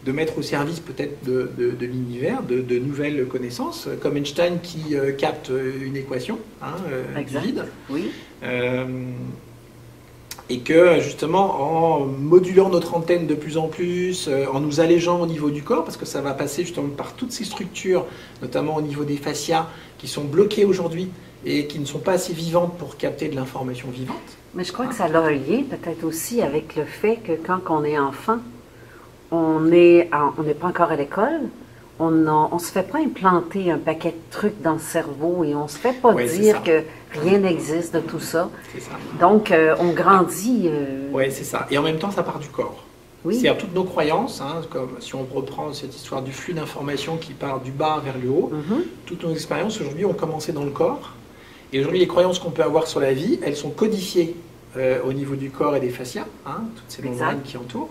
de mettre au service peut-être de, de- de l'univers, de, de nouvelles connaissances, comme Einstein qui euh, capte une équation hein, euh, du vide. Oui. Euh, et que justement en modulant notre antenne de plus en plus, euh, en nous allégeant au niveau du corps, parce que ça va passer justement par toutes ces structures, notamment au niveau des fascias, qui sont bloquées aujourd'hui et qui ne sont pas assez vivantes pour capter de l'information vivante. Mais je crois que ça a un lien peut-être aussi avec le fait que quand on est enfant, on n'est pas encore à l'école, on ne se fait pas implanter un paquet de trucs dans le cerveau et on se fait pas dire que rien n'existe de tout ça. Ça. Donc, euh, on grandit. euh, Ouais, c'est ça. Et en même temps, ça part du corps. oui. C'est-à-dire toutes nos croyances, hein, comme si on reprend cette histoire du flux d'informations qui part du bas vers le haut, Mhm. toutes nos expériences aujourd'hui ont commencé dans le corps. Et aujourd'hui, les croyances qu'on peut avoir sur la vie, elles sont codifiées euh, au niveau du corps et des fascias, hein, toutes ces membranes qui entourent.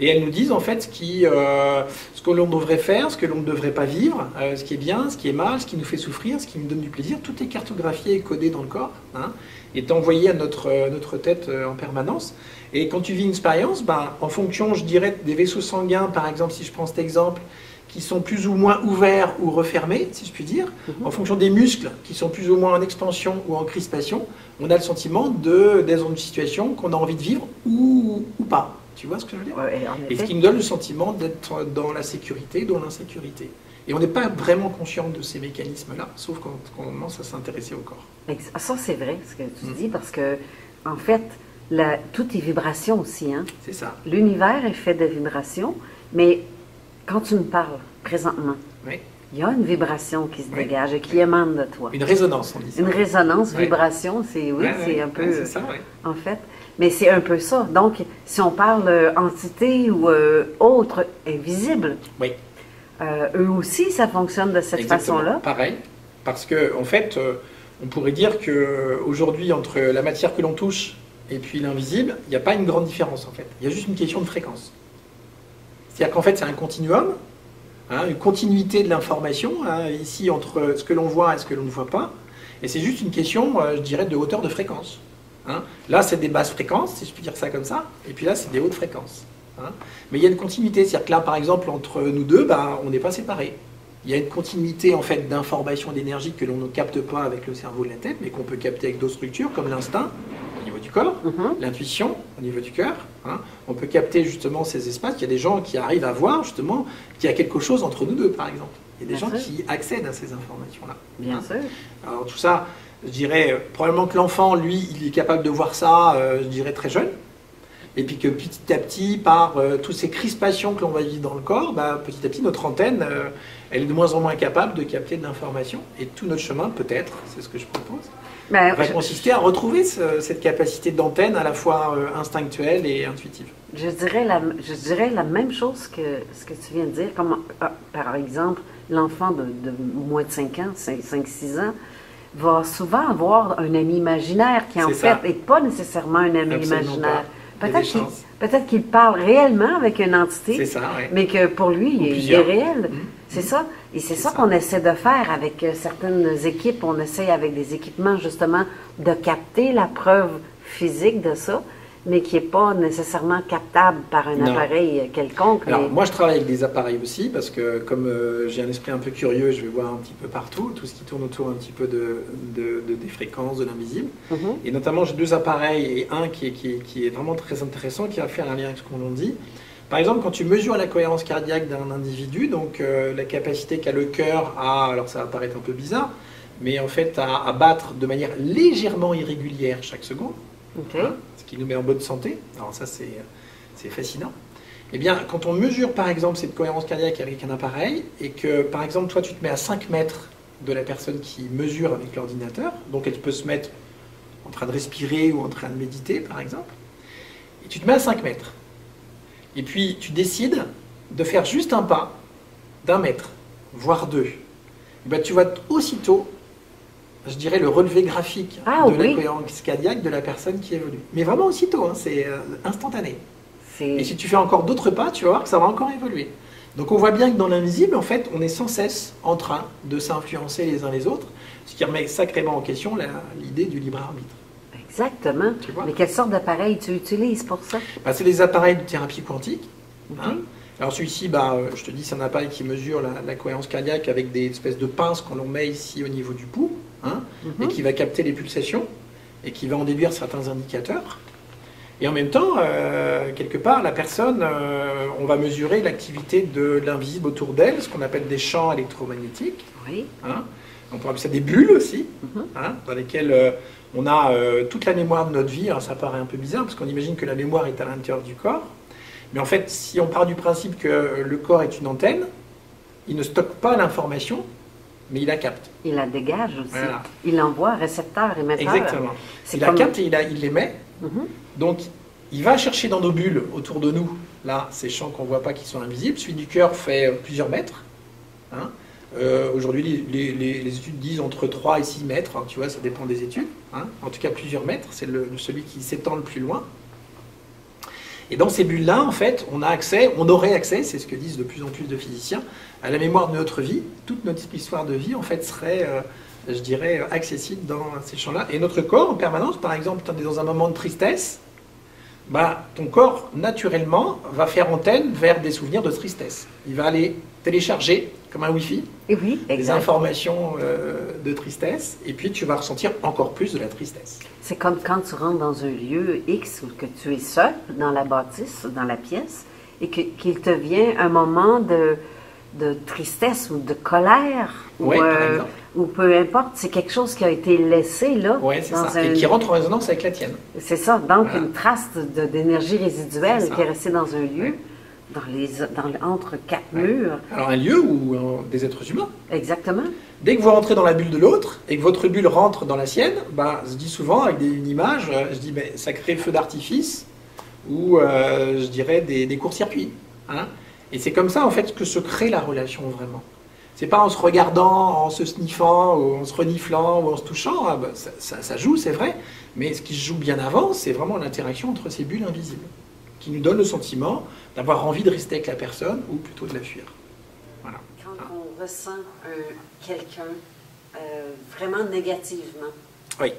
Et elles nous disent en fait ce, qui, euh, ce que l'on devrait faire, ce que l'on ne devrait pas vivre, euh, ce qui est bien, ce qui est mal, ce qui nous fait souffrir, ce qui nous donne du plaisir. Tout est cartographié et codé dans le corps, hein, est envoyé à notre, euh, notre tête en permanence. Et quand tu vis une expérience, ben, en fonction, je dirais, des vaisseaux sanguins, par exemple, si je prends cet exemple, qui sont plus ou moins ouverts ou refermés, si je puis dire, Mhm. en fonction des muscles qui sont plus ou moins en expansion ou en crispation, on a le sentiment de- d'être dans une situation qu'on a envie de vivre ou, ou pas. Tu vois ce que je veux dire Ouais, Et ce qui nous donne le sentiment d'être dans la sécurité, dans l'insécurité. Et on n'est pas vraiment conscient de ces mécanismes-là, sauf quand, quand on commence à s'intéresser au corps. Ex- Ça, c'est vrai, ce que tu Mm. dis, parce que, en fait, la, tout est vibration aussi. Hein? C'est ça. L'univers est fait de vibrations, mais quand tu me parles présentement, Oui. il y a une vibration qui se Oui. dégage et qui émane de toi. Une résonance, on dit ça. Une résonance, vibration, c'est oui, c'est un peu, c'est ça, ouais. en fait. Mais c'est un peu ça. Donc, si on parle euh, entité ou euh, autre, invisible, Oui. euh, eux aussi, ça fonctionne de cette façon-là. Pareil. Parce que, en fait, on pourrait dire que aujourd'hui, entre la matière que l'on touche et puis l'invisible, il n'y a pas une grande différence, en fait. Il y a juste une question de fréquence. C'est-à-dire qu'en fait, c'est un continuum, hein, une continuité de l'information, hein, ici, entre ce que l'on voit et ce que l'on ne voit pas. Et c'est juste une question, euh, je dirais, de hauteur de fréquence. Hein. Là, c'est des basses fréquences, si je puis dire ça comme ça, et puis là, c'est des hautes fréquences. hein. Mais il y a une continuité, c'est-à-dire que là, par exemple, entre nous deux, bah, on n'est pas séparés. Il y a une continuité en fait d'informations d'énergie que l'on ne capte pas avec le cerveau de la tête, mais qu'on peut capter avec d'autres structures comme l'instinct au niveau du corps, Mhm. l'intuition au niveau du cœur. hein. On peut capter justement ces espaces. Il y a des gens qui arrivent à voir justement qu'il y a quelque chose entre nous deux, par exemple. Il y a des Bien gens sûr. qui accèdent à ces informations-là. Bien Hein. sûr. Alors tout ça, je dirais euh, probablement que l'enfant, lui, il est capable de voir ça, euh, je dirais très jeune. Et puis que petit à petit, par euh, toutes ces crispations que l'on va vivre dans le corps, bah, petit à petit, notre antenne, elle est de moins en moins capable de capter de l'information. Et tout notre chemin, peut-être, c'est ce que je propose, Ben, va je- consister à retrouver ce- cette capacité d'antenne à la fois instinctuelle et intuitive. Je dirais, la, je dirais la même chose que ce que tu viens de dire. Comme, ah, par exemple, l'enfant de, de moins de 5 ans, 5-6 ans, va souvent avoir un ami imaginaire qui, en fait, n'est pas nécessairement un ami Absolument imaginaire. Peut-être qu'il peut-être qu'il parle réellement avec une entité, ça, ouais. mais que pour lui, il est- il est plusieurs. réel. Mhm. C'est ça. Et c'est ça. qu'on essaie de faire avec euh, certaines équipes. On essaie avec des équipements, justement, de capter la preuve physique de ça, mais qui n'est pas nécessairement captable par un Non. appareil quelconque. Alors mais- moi je travaille avec des appareils aussi parce que comme euh, j'ai un esprit un peu curieux, je vais voir un petit peu partout, tout ce qui tourne autour un petit peu de, de- de- des fréquences, de l'invisible. Mhm. Et notamment j'ai deux appareils et un qui est, qui, est, qui est vraiment très intéressant, qui va faire un lien avec ce qu'on en dit. Par exemple, quand tu mesures la cohérence cardiaque d'un individu, donc euh, la capacité qu'a le cœur à, alors ça va paraître un peu bizarre, mais en fait à, à battre de manière légèrement irrégulière chaque seconde, OK. hein, qui nous met en bonne santé. Alors ça, c'est fascinant. Eh bien, quand on mesure, par exemple, cette cohérence cardiaque avec un appareil, et que, par exemple, toi, tu te mets à 5 mètres de la personne qui mesure avec l'ordinateur, donc elle peut se mettre en train de respirer ou en train de méditer, par exemple, et tu te mets à 5 mètres. Et puis, tu décides de faire juste un pas d'un mètre, voire deux. Eh ben, tu vois aussitôt, je dirais, le relevé graphique Ah, de la oui. cohérence cardiaque de la personne qui évolue. Mais vraiment aussitôt, hein, c'est euh, instantané. Et si tu fais encore d'autres pas, tu vas voir que ça va encore évoluer. Donc on voit bien que dans l'invisible, en fait, on est sans cesse en train de s'influencer les uns les autres, ce qui remet sacrément en question la- l'idée du libre arbitre. Exactement. Tu vois Mais quelle sorte d'appareil tu utilises pour ça? Bah, c'est des appareils de thérapie quantique. Hein. Alors celui-ci, bah, euh, je te dis, c'est un appareil qui mesure la, la cohérence cardiaque avec des espèces de pinces qu'on met ici au niveau du pouls, hein, Mhm. et qui va capter les pulsations, et qui va en déduire certains indicateurs. Et en même temps, euh, quelque part, la personne, euh, on va mesurer l'activité de l'invisible autour d'elle, ce qu'on appelle des champs électromagnétiques. Oui. hein. On pourrait appeler ça des bulles aussi, Mhm. hein, dans lesquelles euh, on a toute la mémoire de notre vie. Alors ça paraît un peu bizarre, parce qu'on imagine que la mémoire est à l'intérieur du corps. Mais en fait, si on part du principe que le corps est une antenne, il ne stocke pas l'information, mais il la capte. Il la dégage aussi. Voilà. Il l'envoie récepteur, émetteur. Exactement. Il comme- la capte et il, la- il l'émet. Mhm. Donc, il va chercher dans nos bulles autour de nous, là, ces champs qu'on ne voit pas qui sont invisibles. Celui du cœur fait euh, plusieurs mètres. hein. Euh, Aujourd'hui, les, les- les- les études disent entre 3 et 6 mètres. Alors, tu vois, ça dépend des études. hein. En tout cas, plusieurs mètres. C'est celui qui s'étend le plus loin. Et dans ces bulles-là, en fait, on a accès, on aurait accès, c'est ce que disent de plus en plus de physiciens, à la mémoire de notre vie. Toute notre histoire de vie, en fait, serait, euh, je dirais, accessible dans ces champs-là. Et notre corps, en permanence, par exemple, quand tu es dans un moment de tristesse, bah, ton corps, naturellement, va faire antenne vers des souvenirs de tristesse. Il va aller télécharger, comme un Wi-Fi, oui, des informations euh, de tristesse, et puis tu vas ressentir encore plus de la tristesse. C'est comme quand tu rentres dans un lieu X ou que tu es seul dans la bâtisse, dans la pièce, et qu'il te vient un moment de, de tristesse ou de colère, Ouais, ou, par exemple. ou peu importe, c'est quelque chose qui a été laissé là. Ouais, c'est dans ça. un- Et qui rentre en résonance avec la tienne. C'est ça, donc Voilà. une trace d'énergie résiduelle qui est restée dans un lieu, dans les, dans, entre quatre Ouais. murs. Alors un lieu où euh, des êtres humains. Exactement. Dès que vous rentrez dans la bulle de l'autre et que votre bulle rentre dans la sienne, bah, je dis souvent avec des- une image, euh, je dis ben, ça crée feu d'artifice ou euh, je dirais des, des courts-circuits. hein. Et c'est comme ça en fait que se crée la relation vraiment. C'est pas en se regardant, en se sniffant, ou en se reniflant, ou en se touchant. ah, bah, ça, ça- ça joue, c'est vrai. Mais ce qui se joue bien avant, c'est vraiment l'interaction entre ces bulles invisibles, qui nous donne le sentiment d'avoir envie de rester avec la personne ou plutôt de la fuir. Voilà. Quand on ressent un- quelqu'un euh, vraiment négativement, Oui.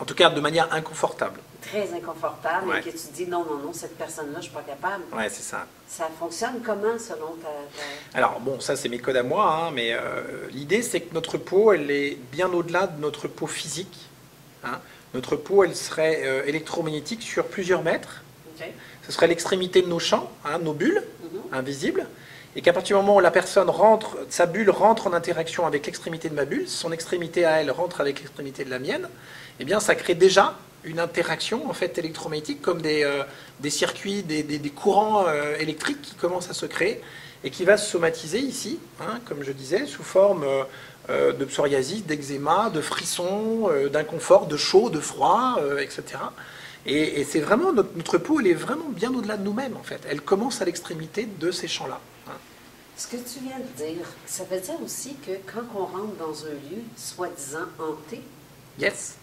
En tout cas, de manière inconfortable. Très inconfortable Ouais. et que tu dis non, non, non, cette personne-là, je suis pas capable. Ouais, c'est ça. Ça fonctionne comment selon ta. ta- Alors bon, ça c'est mes codes à moi, hein, mais euh, l'idée c'est que notre peau, elle est bien au-delà de notre peau physique. hein. Notre peau, elle serait euh, électromagnétique sur plusieurs mètres. OK. Ce serait l'extrémité de nos champs, hein, nos bulles Mhm. invisibles. Et qu'à partir du moment où la personne rentre, sa bulle rentre en interaction avec l'extrémité de ma bulle, son extrémité à elle rentre avec l'extrémité de la mienne, eh bien ça crée déjà une interaction en fait électromagnétique comme des, euh, des circuits, des, des- des courants euh, électriques qui commencent à se créer et qui va se somatiser ici, hein, comme je disais, sous forme euh, de psoriasis, d'eczéma, de frissons, d'inconfort, de chaud, de froid, etc. Et, et c'est vraiment notre, notre peau, elle est vraiment bien au-delà de nous-mêmes en fait. Elle commence à l'extrémité de ces champs-là. hein. Ce que tu viens de dire, ça veut dire aussi que quand on rentre dans un lieu soi-disant hanté, Yes.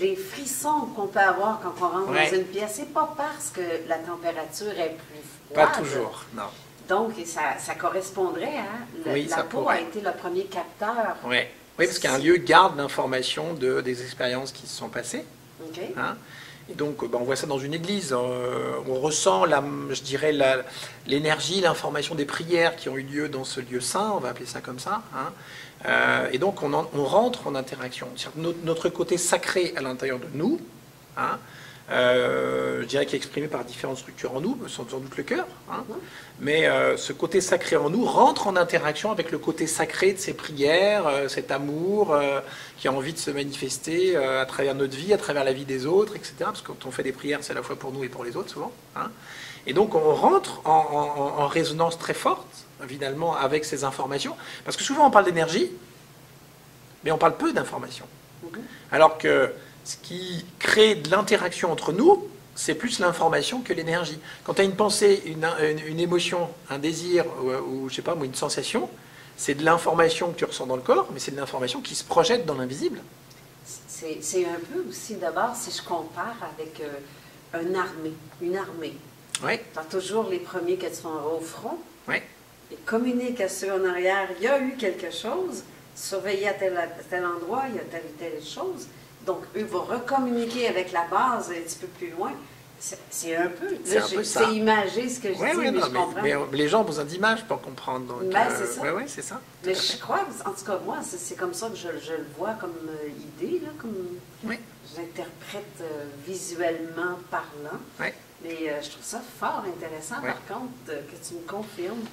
Les frissons qu'on peut avoir quand on rentre Ouais. dans une pièce, c'est pas parce que la température est plus Pas froide. toujours, non. Donc, ça, ça correspondrait à. le- Oui, la ça peau pourrait. a été le premier capteur. Ouais. Oui, parce qu'un lieu garde l'information de, des expériences qui se sont passées. OK? hein? Et donc, ben, on voit ça dans une église. euh, on ressent, je dirais, l'énergie, l'information des prières qui ont eu lieu dans ce lieu saint, on va appeler ça comme ça. hein. Euh, et donc, on, en- on rentre en interaction. Notre, côté sacré à l'intérieur de nous, hein, je dirais qu'il est exprimé par différentes structures en nous, sans, sans doute le cœur. hein. Mais euh, ce côté sacré en nous rentre en interaction avec le côté sacré de ces prières, euh, cet amour euh, qui a envie de se manifester euh, à travers notre vie, à travers la vie des autres, etc. Parce que quand on fait des prières, c'est à la fois pour nous et pour les autres, souvent. hein. Et donc on rentre en, en- en résonance très forte, évidemment, avec ces informations. Parce que souvent on parle d'énergie, mais on parle peu d'informations. Alors que ce qui crée de l'interaction entre nous, c'est plus l'information que l'énergie. Quand tu as une pensée, une, une- une émotion, un désir ou, ou, je sais pas, une sensation, c'est de l'information que tu ressens dans le corps, mais c'est de l'information qui se projette dans l'invisible. C'est un peu aussi, d'abord, si je compare avec euh, une armée. Une armée. Oui, Tu as toujours les premiers qui sont au front. oui, Ils communiquent à ceux en arrière. Il y a eu quelque chose. Surveiller à tel, à tel endroit, il y a telle ou telle chose. Donc, eux vont recommuniquer avec la base un petit peu plus loin. C'est un peu. C'est imagé ce que je Ouais, dis, ouais, mais non, je mais, comprends. mais, euh, les gens ont besoin d'images pour comprendre. Donc, Ben, c'est ça. Ouais, ouais, c'est ça. Mais je fait. crois, en tout cas, moi, c'est comme ça que je, je le vois comme euh, idée, là, comme Oui. j'interprète euh, visuellement parlant. Ouais. Mais euh, je trouve ça fort intéressant, par contre, euh, que tu me confirmes,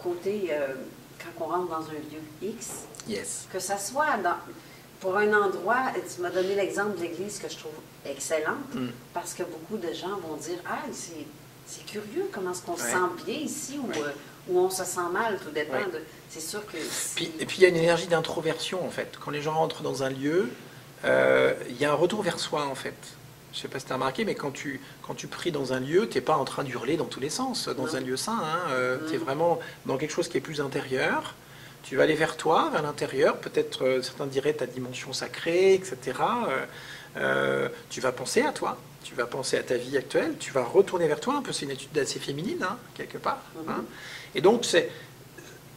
côté, euh, quand on rentre dans un lieu X, Yes. que ça soit dans, pour un endroit, tu m'as donné l'exemple de l'église que je trouve excellente, Mm. parce que beaucoup de gens vont dire Ah, c'est curieux comment est-ce qu'on se sent bien ici ou, Ouais. euh, ou on se sent mal, tout dépend. Ouais. de C'est sûr que. Puis, et puis il y a une énergie d'introversion en fait. Quand les gens rentrent dans un lieu, euh, il y a un retour vers soi en fait. Je sais pas si tu as remarqué, mais quand tu, quand tu pries dans un lieu, tu n'es pas en train d'hurler dans tous les sens. Dans Non. un lieu saint, hein, tu es Mm. vraiment dans quelque chose qui est plus intérieur. Tu vas aller vers toi, vers l'intérieur, peut-être euh, certains diraient ta dimension sacrée, etc. Euh, euh, tu vas penser à toi, tu vas penser à ta vie actuelle, tu vas retourner vers toi, un peu c'est une étude assez féminine, hein, quelque part. Hein. Et donc c'est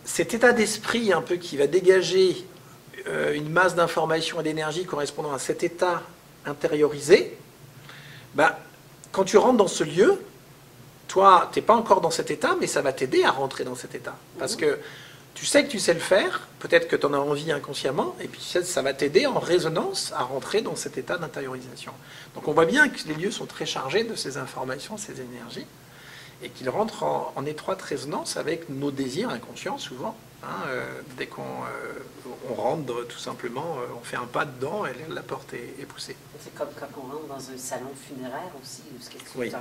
cet état d'esprit un peu qui va dégager euh, une masse d'informations et d'énergie correspondant à cet état intériorisé, bah, quand tu rentres dans ce lieu, toi, tu n'es pas encore dans cet état, mais ça va t'aider à rentrer dans cet état. Parce Mhm. que tu sais que tu sais le faire, peut-être que tu en as envie inconsciemment, et puis ça, ça va t'aider en résonance à rentrer dans cet état d'intériorisation. Donc on voit bien que les lieux sont très chargés de ces informations, ces énergies, et qu'ils rentrent en, en étroite résonance avec nos désirs inconscients souvent. hein, euh, dès qu'on euh, rentre, tout simplement, euh, on fait un pas dedans et la porte est, est poussée. C'est comme quand on rentre dans un salon funéraire aussi, où que Oui.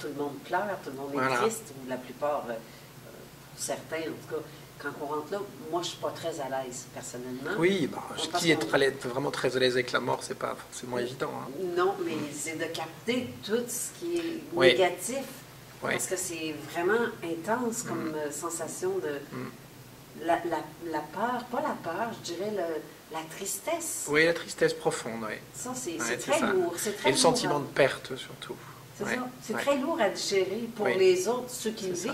tout le monde pleure, tout le monde est Voilà. triste, ou la plupart, certains en tout cas, quand on rentre là, moi je suis pas très à l'aise personnellement. Oui, bah, qui est très- vraiment très à l'aise avec la mort, c'est pas forcément évident. hein. Non, mais c'est de capter tout ce qui est Oui. négatif, Oui. parce que c'est vraiment intense comme Mm. euh, sensation de Mm. la, la- la peur, pas la peur, je dirais le- la tristesse. Oui, la tristesse profonde, oui. Ça, c'est Ouais, très ça. lourd. très Et le sentiment de perte surtout. C'est Ouais, ça. C'est ouais. très lourd à digérer pour Oui. les autres, ceux qui ça.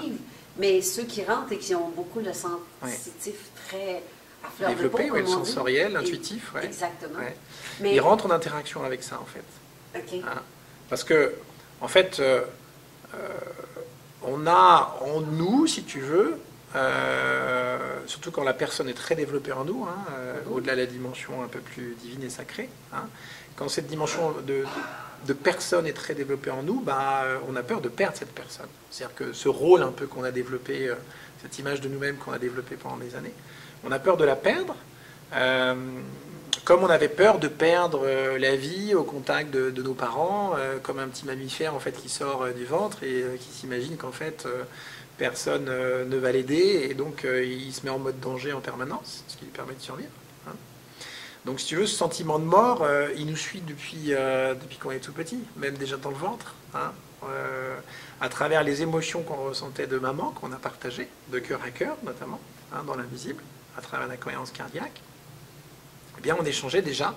Mais ceux qui rentrent et qui ont beaucoup le sensitif très à fleur de développé, peau, ouais, le sensoriel, l'intuitif. Ouais. Exactement. Ouais. Mais, Il rentre en interaction avec ça, en fait. OK. Hein. Parce que, en fait, euh, euh, on a en nous, si tu veux, euh, surtout quand la personne est très développée en nous, hein, euh, au-delà de la dimension un peu plus divine et sacrée, hein, quand cette dimension de, de personne est très développée en nous, bah, euh, on a peur de perdre cette personne. C'est-à-dire que ce rôle un peu qu'on a développé, euh, cette image de nous-mêmes qu'on a développée pendant des années, on a peur de la perdre. euh, comme on avait peur de perdre la vie au contact de, de nos parents, comme un petit mammifère en fait qui sort du ventre et qui s'imagine qu'en fait personne ne va l'aider et donc il se met en mode danger en permanence, ce qui lui permet de survivre. Donc si tu veux, ce sentiment de mort, euh, il nous suit depuis, euh, depuis qu'on est tout petit, même déjà dans le ventre, hein, euh, à travers les émotions qu'on ressentait de maman, qu'on a partagées, de cœur à cœur notamment, hein, dans l'invisible, à travers la cohérence cardiaque eh bien, on échangeait déjà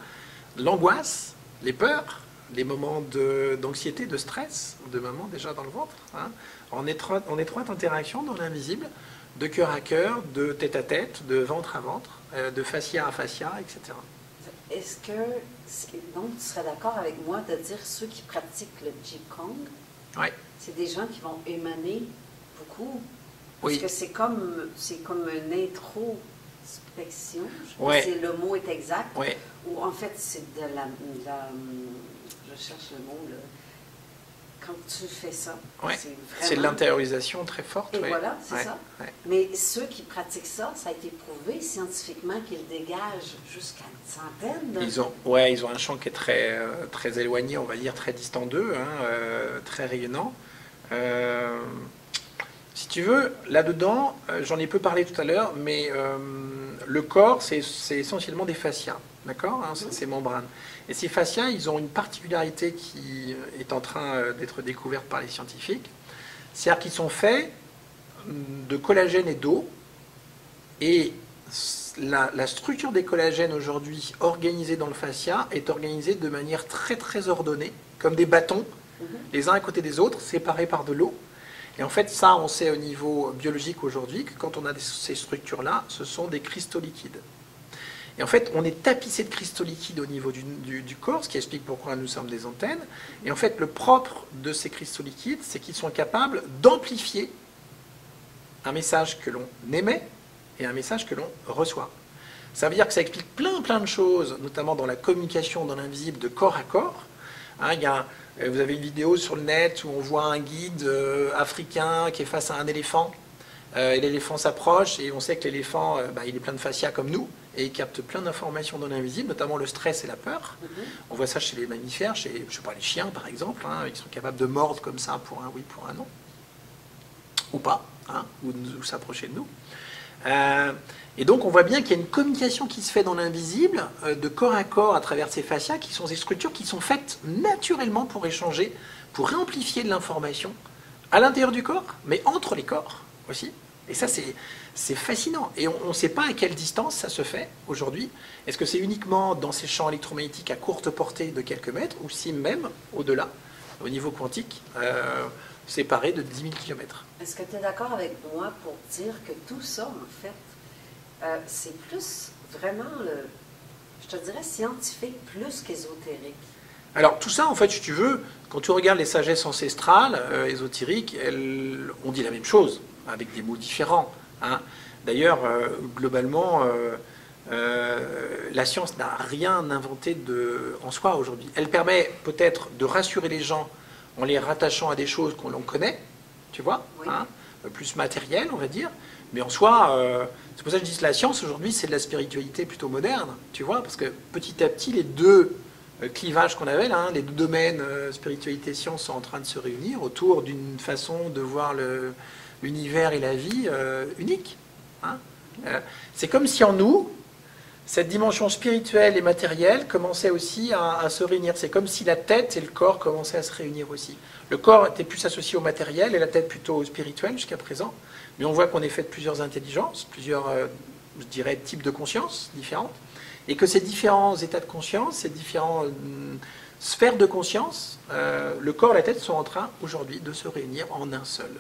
l'angoisse, les peurs, les moments d'anxiété, de, stress, de maman déjà dans le ventre, hein, en, étroite, en étroite interaction dans l'invisible, de cœur à cœur, de tête à tête, de ventre à ventre, de fascia à fascia, etc. Est-ce que, donc, tu serais d'accord avec moi de dire ceux qui pratiquent le Qigong, Ouais. c'est des gens qui vont émaner beaucoup? Parce Oui. que c'est comme, c'est comme une introspection, je sais pas Ouais. si le mot est exact, ou en fait c'est de la, la- je cherche le mot, là. Quand tu fais ça, Ouais. c'est C'est de l'intériorisation très forte. Et voilà, c'est Ouais, ça. ouais. Mais ceux qui pratiquent ça, ça a été prouvé scientifiquement qu'ils dégagent jusqu'à une centaine de... Ils ont, ouais, ils ont un champ qui est très, euh, très éloigné, on va dire, très distant d'eux, hein, euh, très rayonnant. Euh, si tu veux, là-dedans, j'en ai peu parlé tout à l'heure, mais euh, le corps, c'est essentiellement des fascias, d'accord hein, C'est ces membranes. Et ces fascias, ils ont une particularité qui est en train euh, d'être découverte par les scientifiques, c'est-à-dire qu'ils sont faits hum, de collagène et d'eau, et la, la structure des collagènes aujourd'hui organisée dans le fascia est organisée de manière très très ordonnée, comme des bâtons, Mhm. les uns à côté des autres, séparés par de l'eau. Et en fait, ça, on sait au niveau biologique aujourd'hui que quand on a des- ces structures-là, ce sont des cristaux liquides. Et en fait, on est tapissé de cristaux liquides au niveau du, corps, ce qui explique pourquoi nous sommes des antennes. Et en fait, le propre de ces cristaux liquides, c'est qu'ils sont capables d'amplifier un message que l'on émet et un message que l'on reçoit. Ça veut dire que ça explique plein plein de choses, notamment dans la communication dans l'invisible de corps à corps. Hein, il a, euh, vous avez une vidéo sur le net où on voit un guide euh, africain qui est face à un éléphant. Euh, et l'éléphant s'approche et on sait que l'éléphant, euh, bah, il est plein de fascia comme nous et il capte plein d'informations dans l'invisible, notamment le stress et la peur. Mhm. On voit ça chez les mammifères, chez je sais pas, les chiens par exemple, hein, ils sont capables de mordre comme ça pour un oui, pour un non. Ou pas, hein, ou, s'approcher de nous. Euh, et donc on voit bien qu'il y a une communication qui se fait dans l'invisible, euh, de corps à corps à travers ces fascias, qui sont des structures qui sont faites naturellement pour échanger, pour réamplifier de l'information à l'intérieur du corps, mais entre les corps aussi. Et ça, c'est fascinant. Et on ne sait pas à quelle distance ça se fait aujourd'hui. Est-ce que c'est uniquement dans ces champs électromagnétiques à courte portée de quelques mètres, ou si même au-delà, au niveau quantique, euh, séparé de 10 000 km Est-ce que tu es d'accord avec moi pour dire que tout ça, en fait, euh, c'est plus vraiment, le, je te dirais, scientifique plus qu'ésotérique? Alors tout ça, en fait, si tu veux, quand tu regardes les sagesses ancestrales, euh, ésotériques, elles, on dit la même chose, avec des mots différents. hein. D'ailleurs, euh, globalement, euh, euh, la science n'a rien inventé de, en soi aujourd'hui. Elle permet peut-être de rassurer les gens en les rattachant à des choses qu'on l'on connaît, tu vois, Oui. hein, plus matérielles, on va dire. Mais en soi, euh, c'est pour ça que je dis que la science aujourd'hui, c'est de la spiritualité plutôt moderne, tu vois, parce que petit à petit, les deux clivages qu'on avait là, hein, les deux domaines, euh, spiritualité et science, sont en train de se réunir autour d'une façon de voir le- l'univers et la vie euh, unique. hein. Euh, c'est comme si en nous, cette dimension spirituelle et matérielle commençait aussi à, se réunir. C'est comme si la tête et le corps commençaient à se réunir aussi. Le corps était plus associé au matériel et la tête plutôt au spirituel jusqu'à présent. Mais on voit qu'on est fait de plusieurs intelligences, plusieurs, euh, je dirais, types de conscience différentes. Et que ces différents états de conscience, ces différentes sphères de conscience, le corps et la tête sont en train aujourd'hui de se réunir en un seul.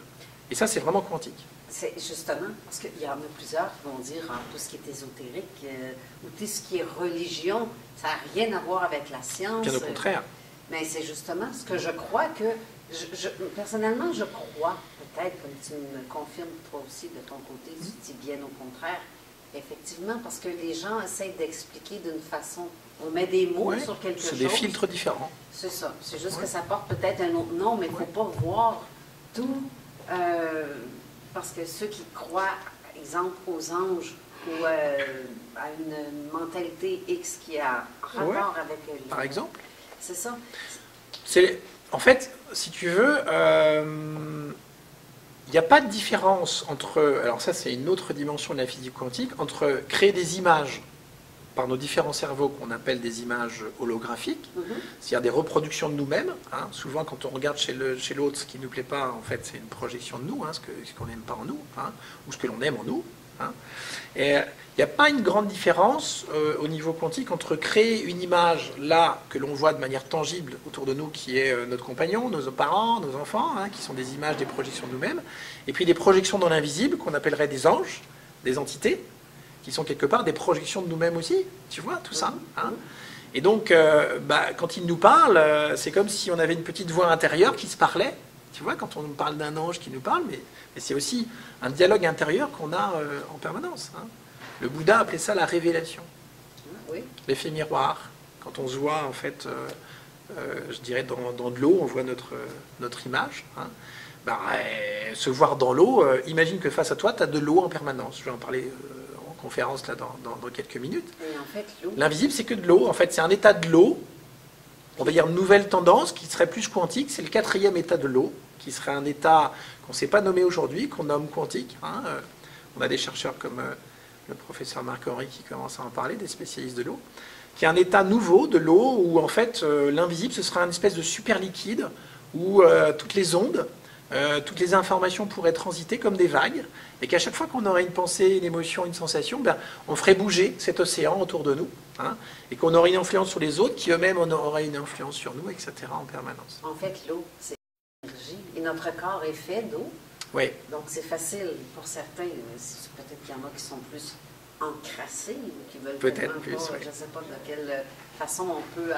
Et ça, c'est vraiment quantique. C'est justement parce qu'il y en a plusieurs qui vont dire ah, tout ce qui est ésotérique euh, ou tout ce qui est religion, ça n'a rien à voir avec la science. Bien au contraire. Mais c'est justement ce que je crois que, je, je- personnellement, je crois, peut-être, comme tu me confirmes toi aussi de ton côté, tu dis bien au contraire, effectivement, parce que les gens essayent d'expliquer d'une façon, on met des mots sur quelque C'est chose. des filtres différents. C'est ça. C'est juste que ça porte peut-être un autre nom, mais il ne faut pas voir tout. Euh, parce que ceux qui croient, exemple, aux anges ou euh, à une mentalité X qui a rapport Ouais. avec euh, les- Par exemple. C'est ça. C'est, en fait, si tu veux, euh, il n'y a pas de différence entre, alors ça c'est une autre dimension de la physique quantique, entre créer des images par nos différents cerveaux qu'on appelle des images holographiques, Mhm. c'est-à-dire des reproductions de nous-mêmes. hein. Souvent, quand on regarde chez, le, chez l'autre ce qui ne nous plaît pas, en fait, c'est une projection de nous, hein, ce, que, ce qu'on n'aime pas en nous, hein, ou ce que l'on aime en nous. hein. Et il n'y a pas une grande différence euh, au niveau quantique entre créer une image là que l'on voit de manière tangible autour de nous, qui est euh, notre compagnon, nos parents, nos enfants, hein, qui sont des images, des projections de nous-mêmes, et puis des projections dans l'invisible qu'on appellerait des anges, des entités, qui sont quelque part des projections de nous-mêmes aussi. Tu vois tout ça hein Et donc, euh, bah, quand il nous parle, euh, c'est comme si on avait une petite voix intérieure qui se parlait. Tu vois, quand on parle d'un ange qui nous parle, mais, mais c'est aussi un dialogue intérieur qu'on a euh, en permanence. hein. Le Bouddha appelait ça la révélation, Oui. l'effet miroir. Quand on se voit, en fait, je dirais, dans, dans de l'eau, on voit notre, notre image. hein. Bah, se voir dans l'eau, imagine que face à toi, tu as de l'eau en permanence. Je vais en parler conférence là, dans- dans- dans quelques minutes. En fait, L'invisible, c'est que de l'eau. En fait, c'est un état de l'eau. On va dire une nouvelle tendance qui serait plus quantique. C'est le quatrième état de l'eau, qui serait un état qu'on ne sait pas nommer aujourd'hui, qu'on nomme quantique. hein. Euh, On a des chercheurs comme euh, le professeur Marc-Henri qui commencent à en parler, des spécialistes de l'eau, qui est un état nouveau de l'eau où en fait euh, l'invisible ce sera une espèce de super liquide où euh, toutes les ondes, euh, toutes les informations pourraient transiter comme des vagues et qu'à chaque fois qu'on aurait une pensée, une émotion, une sensation, ben, on ferait bouger cet océan autour de nous hein, et qu'on aurait une influence sur les autres qui eux-mêmes en auraient une influence sur nous, etc. en permanence. en fait, l'eau, c'est l'énergie. Et notre corps est fait d'eau. Oui, Donc, c'est facile pour certains. euh, Peut-être qu'il y en a qui sont plus encrassés ou qui veulent Peut-être plus, pas, oui. Je ne sais pas de quelle façon on peut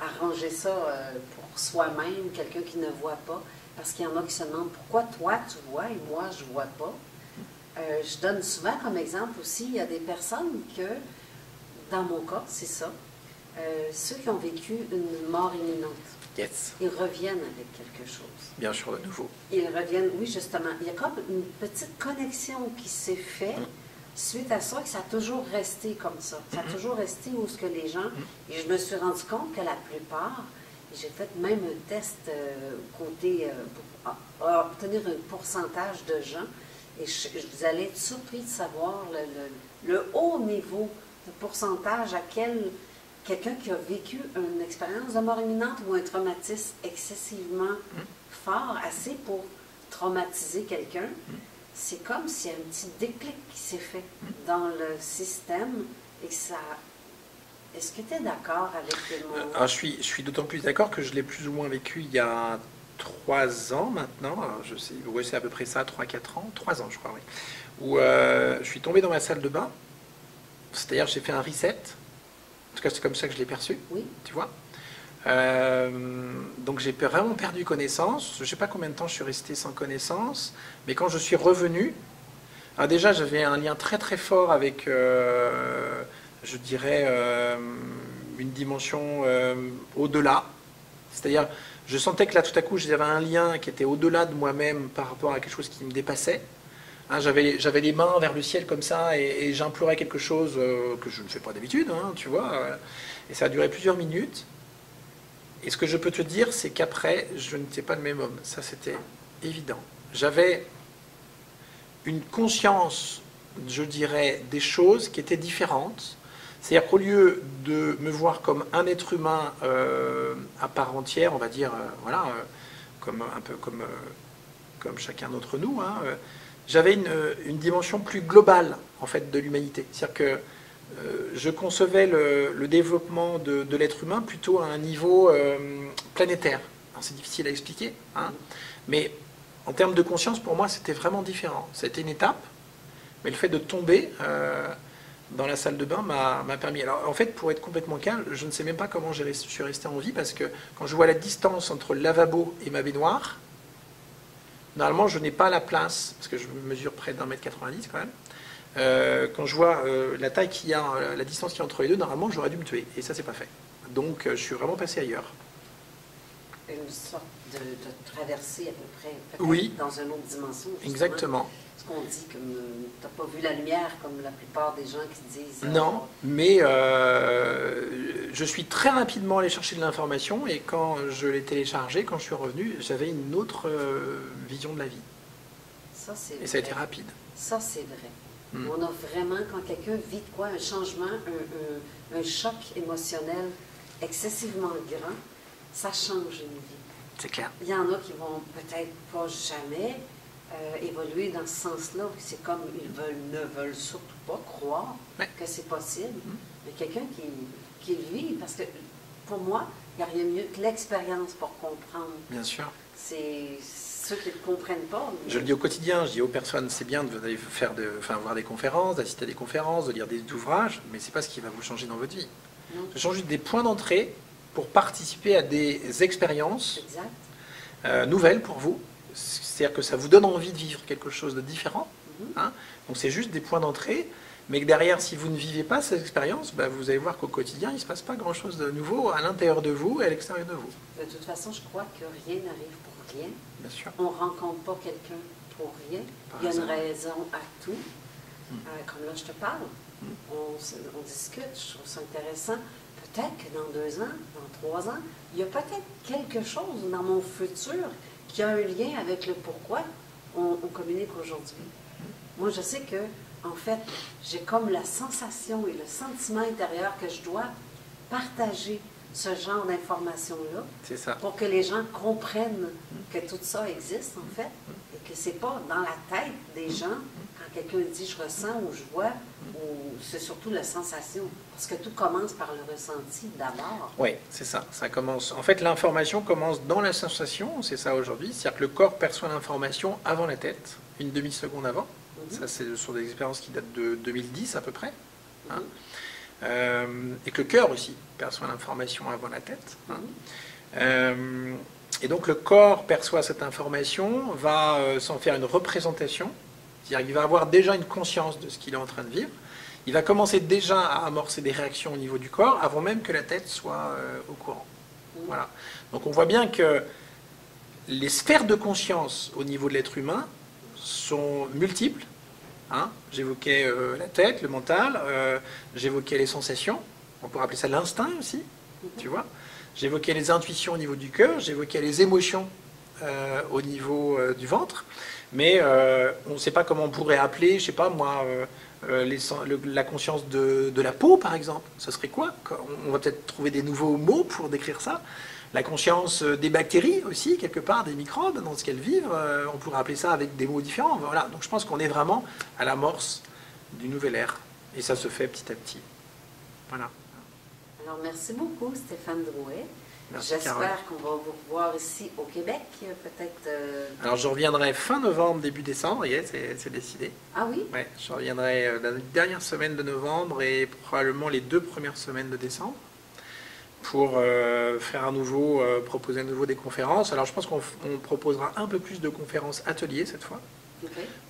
arranger ça euh, pour soi-même, quelqu'un qui ne voit pas. Parce qu'il y en a qui se demandent pourquoi toi tu vois et moi je ne vois pas? Euh, je donne souvent comme exemple aussi, il y a des personnes que, dans mon cas, c'est ça, euh, ceux qui ont vécu une mort imminente, yes, ils reviennent avec quelque chose. bien sûr, de nouveau. Ils reviennent, oui, justement. Il y a comme une petite connexion qui s'est faite suite à ça, que ça a toujours resté comme ça. Ça a toujours resté où ce que les gens. Et je me suis rendu compte que la plupart, j'ai fait même un test euh, côté euh, pour a- a- obtenir un pourcentage de gens, et je, je- vous allez être surpris de savoir le, le- le haut niveau de pourcentage à quel quelqu'un qui a vécu une expérience de mort imminente ou un traumatisme excessivement fort, assez pour traumatiser quelqu'un, c'est comme s'il y a un petit déclic qui s'est fait dans le système et que ça... Est-ce que tu es d'accord avec mon... Euh, alors, je suis, je suis d'autant plus d'accord que je l'ai plus ou moins vécu il y a trois ans maintenant. Alors, je sais, ouais, c'est à peu près ça, trois, quatre ans, trois ans, je crois, oui. Où euh, je suis tombé dans ma salle de bain. C'est-à-dire, j'ai fait un reset. En tout cas, c'est comme ça que je l'ai perçu, Oui, tu vois. Euh, donc, j'ai vraiment perdu connaissance. Je ne sais pas combien de temps je suis resté sans connaissance, mais quand je suis revenu, alors déjà, j'avais un lien très très fort avec, euh, je dirais, euh, une dimension euh, au-delà. C'est-à-dire, je sentais que là, tout à coup, j'avais un lien qui était au-delà de moi-même par rapport à quelque chose qui me dépassait. Hein, j'avais, les mains vers le ciel comme ça et, j'implorais quelque chose euh, que je ne fais pas d'habitude, hein, tu vois. et ça a duré plusieurs minutes. Et ce que je peux te dire, c'est qu'après, je n'étais pas le même homme. Ça, c'était évident. J'avais une conscience, je dirais, des choses qui étaient différentes. C'est-à-dire qu'au lieu de me voir comme un être humain euh, à part entière, on va dire, euh, voilà, euh, comme un peu comme, comme chacun d'entre nous, hein, j'avais une, dimension plus globale en fait de l'humanité. C'est-à-dire que je concevais le, développement de, de l'être humain plutôt à un niveau planétaire. C'est difficile à expliquer, hein, mais En termes de conscience, pour moi, c'était vraiment différent. C'était une étape, mais le fait de tomber dans la salle de bain m'a permis. Alors, en fait, pour être complètement calme, je ne sais même pas comment je suis resté en vie, parce que quand je vois la distance entre le lavabo et ma baignoire, normalement, je n'ai pas la place, parce que je mesure près d'un mètre 90 quand même. Euh, quand je vois euh, la taille qu'il y a, euh, la distance qu'il y a entre les deux, normalement, j'aurais dû me tuer. Et ça, c'est pas fait. Donc, je suis vraiment passé ailleurs. Sorte de, de traversée à peu près, Oui. dans une autre dimension. justement. Exactement. Ce qu'on dit, comme tu n'as pas vu la lumière, comme la plupart des gens qui disent. euh, Non, mais euh, je suis très rapidement allé chercher de l'information et quand je l'ai téléchargé, quand je suis revenu, j'avais une autre euh, vision de la vie. Ça, c'est Et ça a été rapide. Ça, c'est vrai. Mm. On a vraiment, quand quelqu'un vit quoi, un changement, un, un- un choc émotionnel excessivement grand, ça change une vie. C'est clair. Il y en a qui vont peut-être pas jamais euh, évoluer dans ce sens-là. C'est comme ils veulent, ne veulent surtout pas croire Ouais. que c'est possible. Mais quelqu'un qui, qui vit, parce que pour moi, il n'y a rien mieux que l'expérience pour comprendre. Bien sûr. C'est ceux qui ne comprennent pas. mais- Je le dis au quotidien, je dis aux personnes, c'est bien d'aller faire de, enfin, voir des conférences, d'assister à des conférences, de lire des ouvrages, mais c'est pas ce qui va vous changer dans votre vie. Non, Ce sont juste des points d'entrée pour participer à des expériences euh, nouvelles pour vous. C'est-à-dire que ça vous donne envie de vivre quelque chose de différent. Mhm. hein. Donc c'est juste des points d'entrée, mais que derrière, si vous ne vivez pas cette expérience, bah, vous allez voir qu'au quotidien, il ne se passe pas grand-chose de nouveau à l'intérieur de vous et à l'extérieur de vous. De toute façon, je crois que rien n'arrive pour rien. Bien sûr. On ne rencontre pas quelqu'un pour rien. Par Il y a une raison à tout. Mm. Euh, comme là, je te parle. Mm. On, se- on discute, je trouve ça intéressant. Peut-être que dans deux ans, dans trois ans, il y a peut-être quelque chose dans mon futur qui a un lien avec le pourquoi on, on communique aujourd'hui. Moi, je sais que, en fait, j'ai comme la sensation et le sentiment intérieur que je dois partager ce genre d'informations-là pour que les gens comprennent que tout ça existe, en fait, et que c'est pas dans la tête des gens quelqu'un dit je ressens ou je vois, ou c'est surtout la sensation. Parce que tout commence par le ressenti d'abord. Oui, c'est ça. Ça commence. En fait, l'information commence dans la sensation. C'est ça aujourd'hui. C'est-à-dire que le corps perçoit l'information avant la tête, une demi-seconde avant. Mhm. Ça, c'est sur des expériences qui datent de 2010 à peu près. hein. Mhm. Euh, et que le cœur aussi perçoit l'information avant la tête. hein. Mhm. Euh, et donc le corps perçoit cette information, va euh, s'en faire une représentation, c'est-à-dire qu'il va avoir déjà une conscience de ce qu'il est en train de vivre. Il va commencer déjà à amorcer des réactions au niveau du corps avant même que la tête soit euh, au courant. Voilà. Donc on voit bien que les sphères de conscience au niveau de l'être humain sont multiples. hein. J'évoquais euh, la tête, le mental, euh, j'évoquais les sensations, on pourrait appeler ça l'instinct aussi, tu vois. J'évoquais les intuitions au niveau du cœur, j'évoquais les émotions euh, au niveau euh, du ventre, mais euh, on ne sait pas comment on pourrait appeler, je sais pas moi, la conscience de, la peau par exemple. Ce serait quoi? On va peut-être trouver des nouveaux mots pour décrire ça. La conscience des bactéries aussi, quelque part, des microbes, dans ce qu'elles vivent, on pourrait appeler ça avec des mots différents. Voilà, donc je pense qu'on est vraiment à l'amorce d'une nouvelle ère, et ça se fait petit à petit. Voilà. Alors, merci beaucoup, Stéphane Drouet. J'espère qu'on va vous revoir ici au Québec, peut-être. euh, Alors je reviendrai fin novembre, début décembre, yes, c'est décidé. Ah oui? Ouais, je reviendrai euh, la dernière semaine de novembre et probablement les deux premières semaines de décembre pour euh, faire à nouveau, euh, proposer à nouveau des conférences. Alors je pense qu'on proposera un peu plus de conférences ateliers cette fois,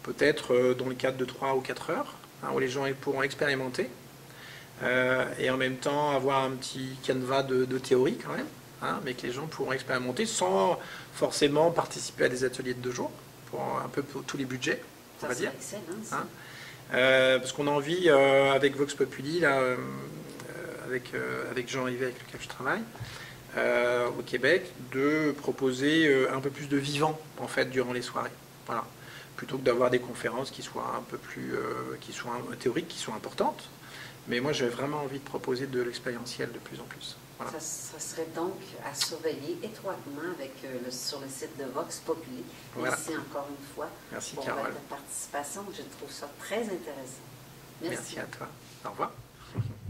peut-être dans le cadre de 3 ou 4 heures, hein, où les gens pourront expérimenter et en même temps avoir un petit canevas de, de théorie quand même, hein, mais que les gens pourront expérimenter sans forcément participer à des ateliers de deux jours, pour un peu pour tous les budgets, on Ça va dire. ça. Hein Euh, parce qu'on a envie, euh, avec Vox Populi, là, euh, avec, euh, avec lequel je travaille, au Québec, de proposer un peu plus de vivant, en fait, durant les soirées. Voilà. Plutôt que d'avoir des conférences qui soient un peu plus qui soient théoriques, qui sont importantes. Mais moi, j'ai vraiment envie de proposer de l'expérientiel de plus en plus. Ça, ça serait donc à surveiller étroitement avec, euh, le- sur le site de Vox Populi. Voilà. Merci encore une fois Merci, pour Carole. votre participation. Je trouve ça très intéressant. Merci à toi. Au revoir. [LAUGHS]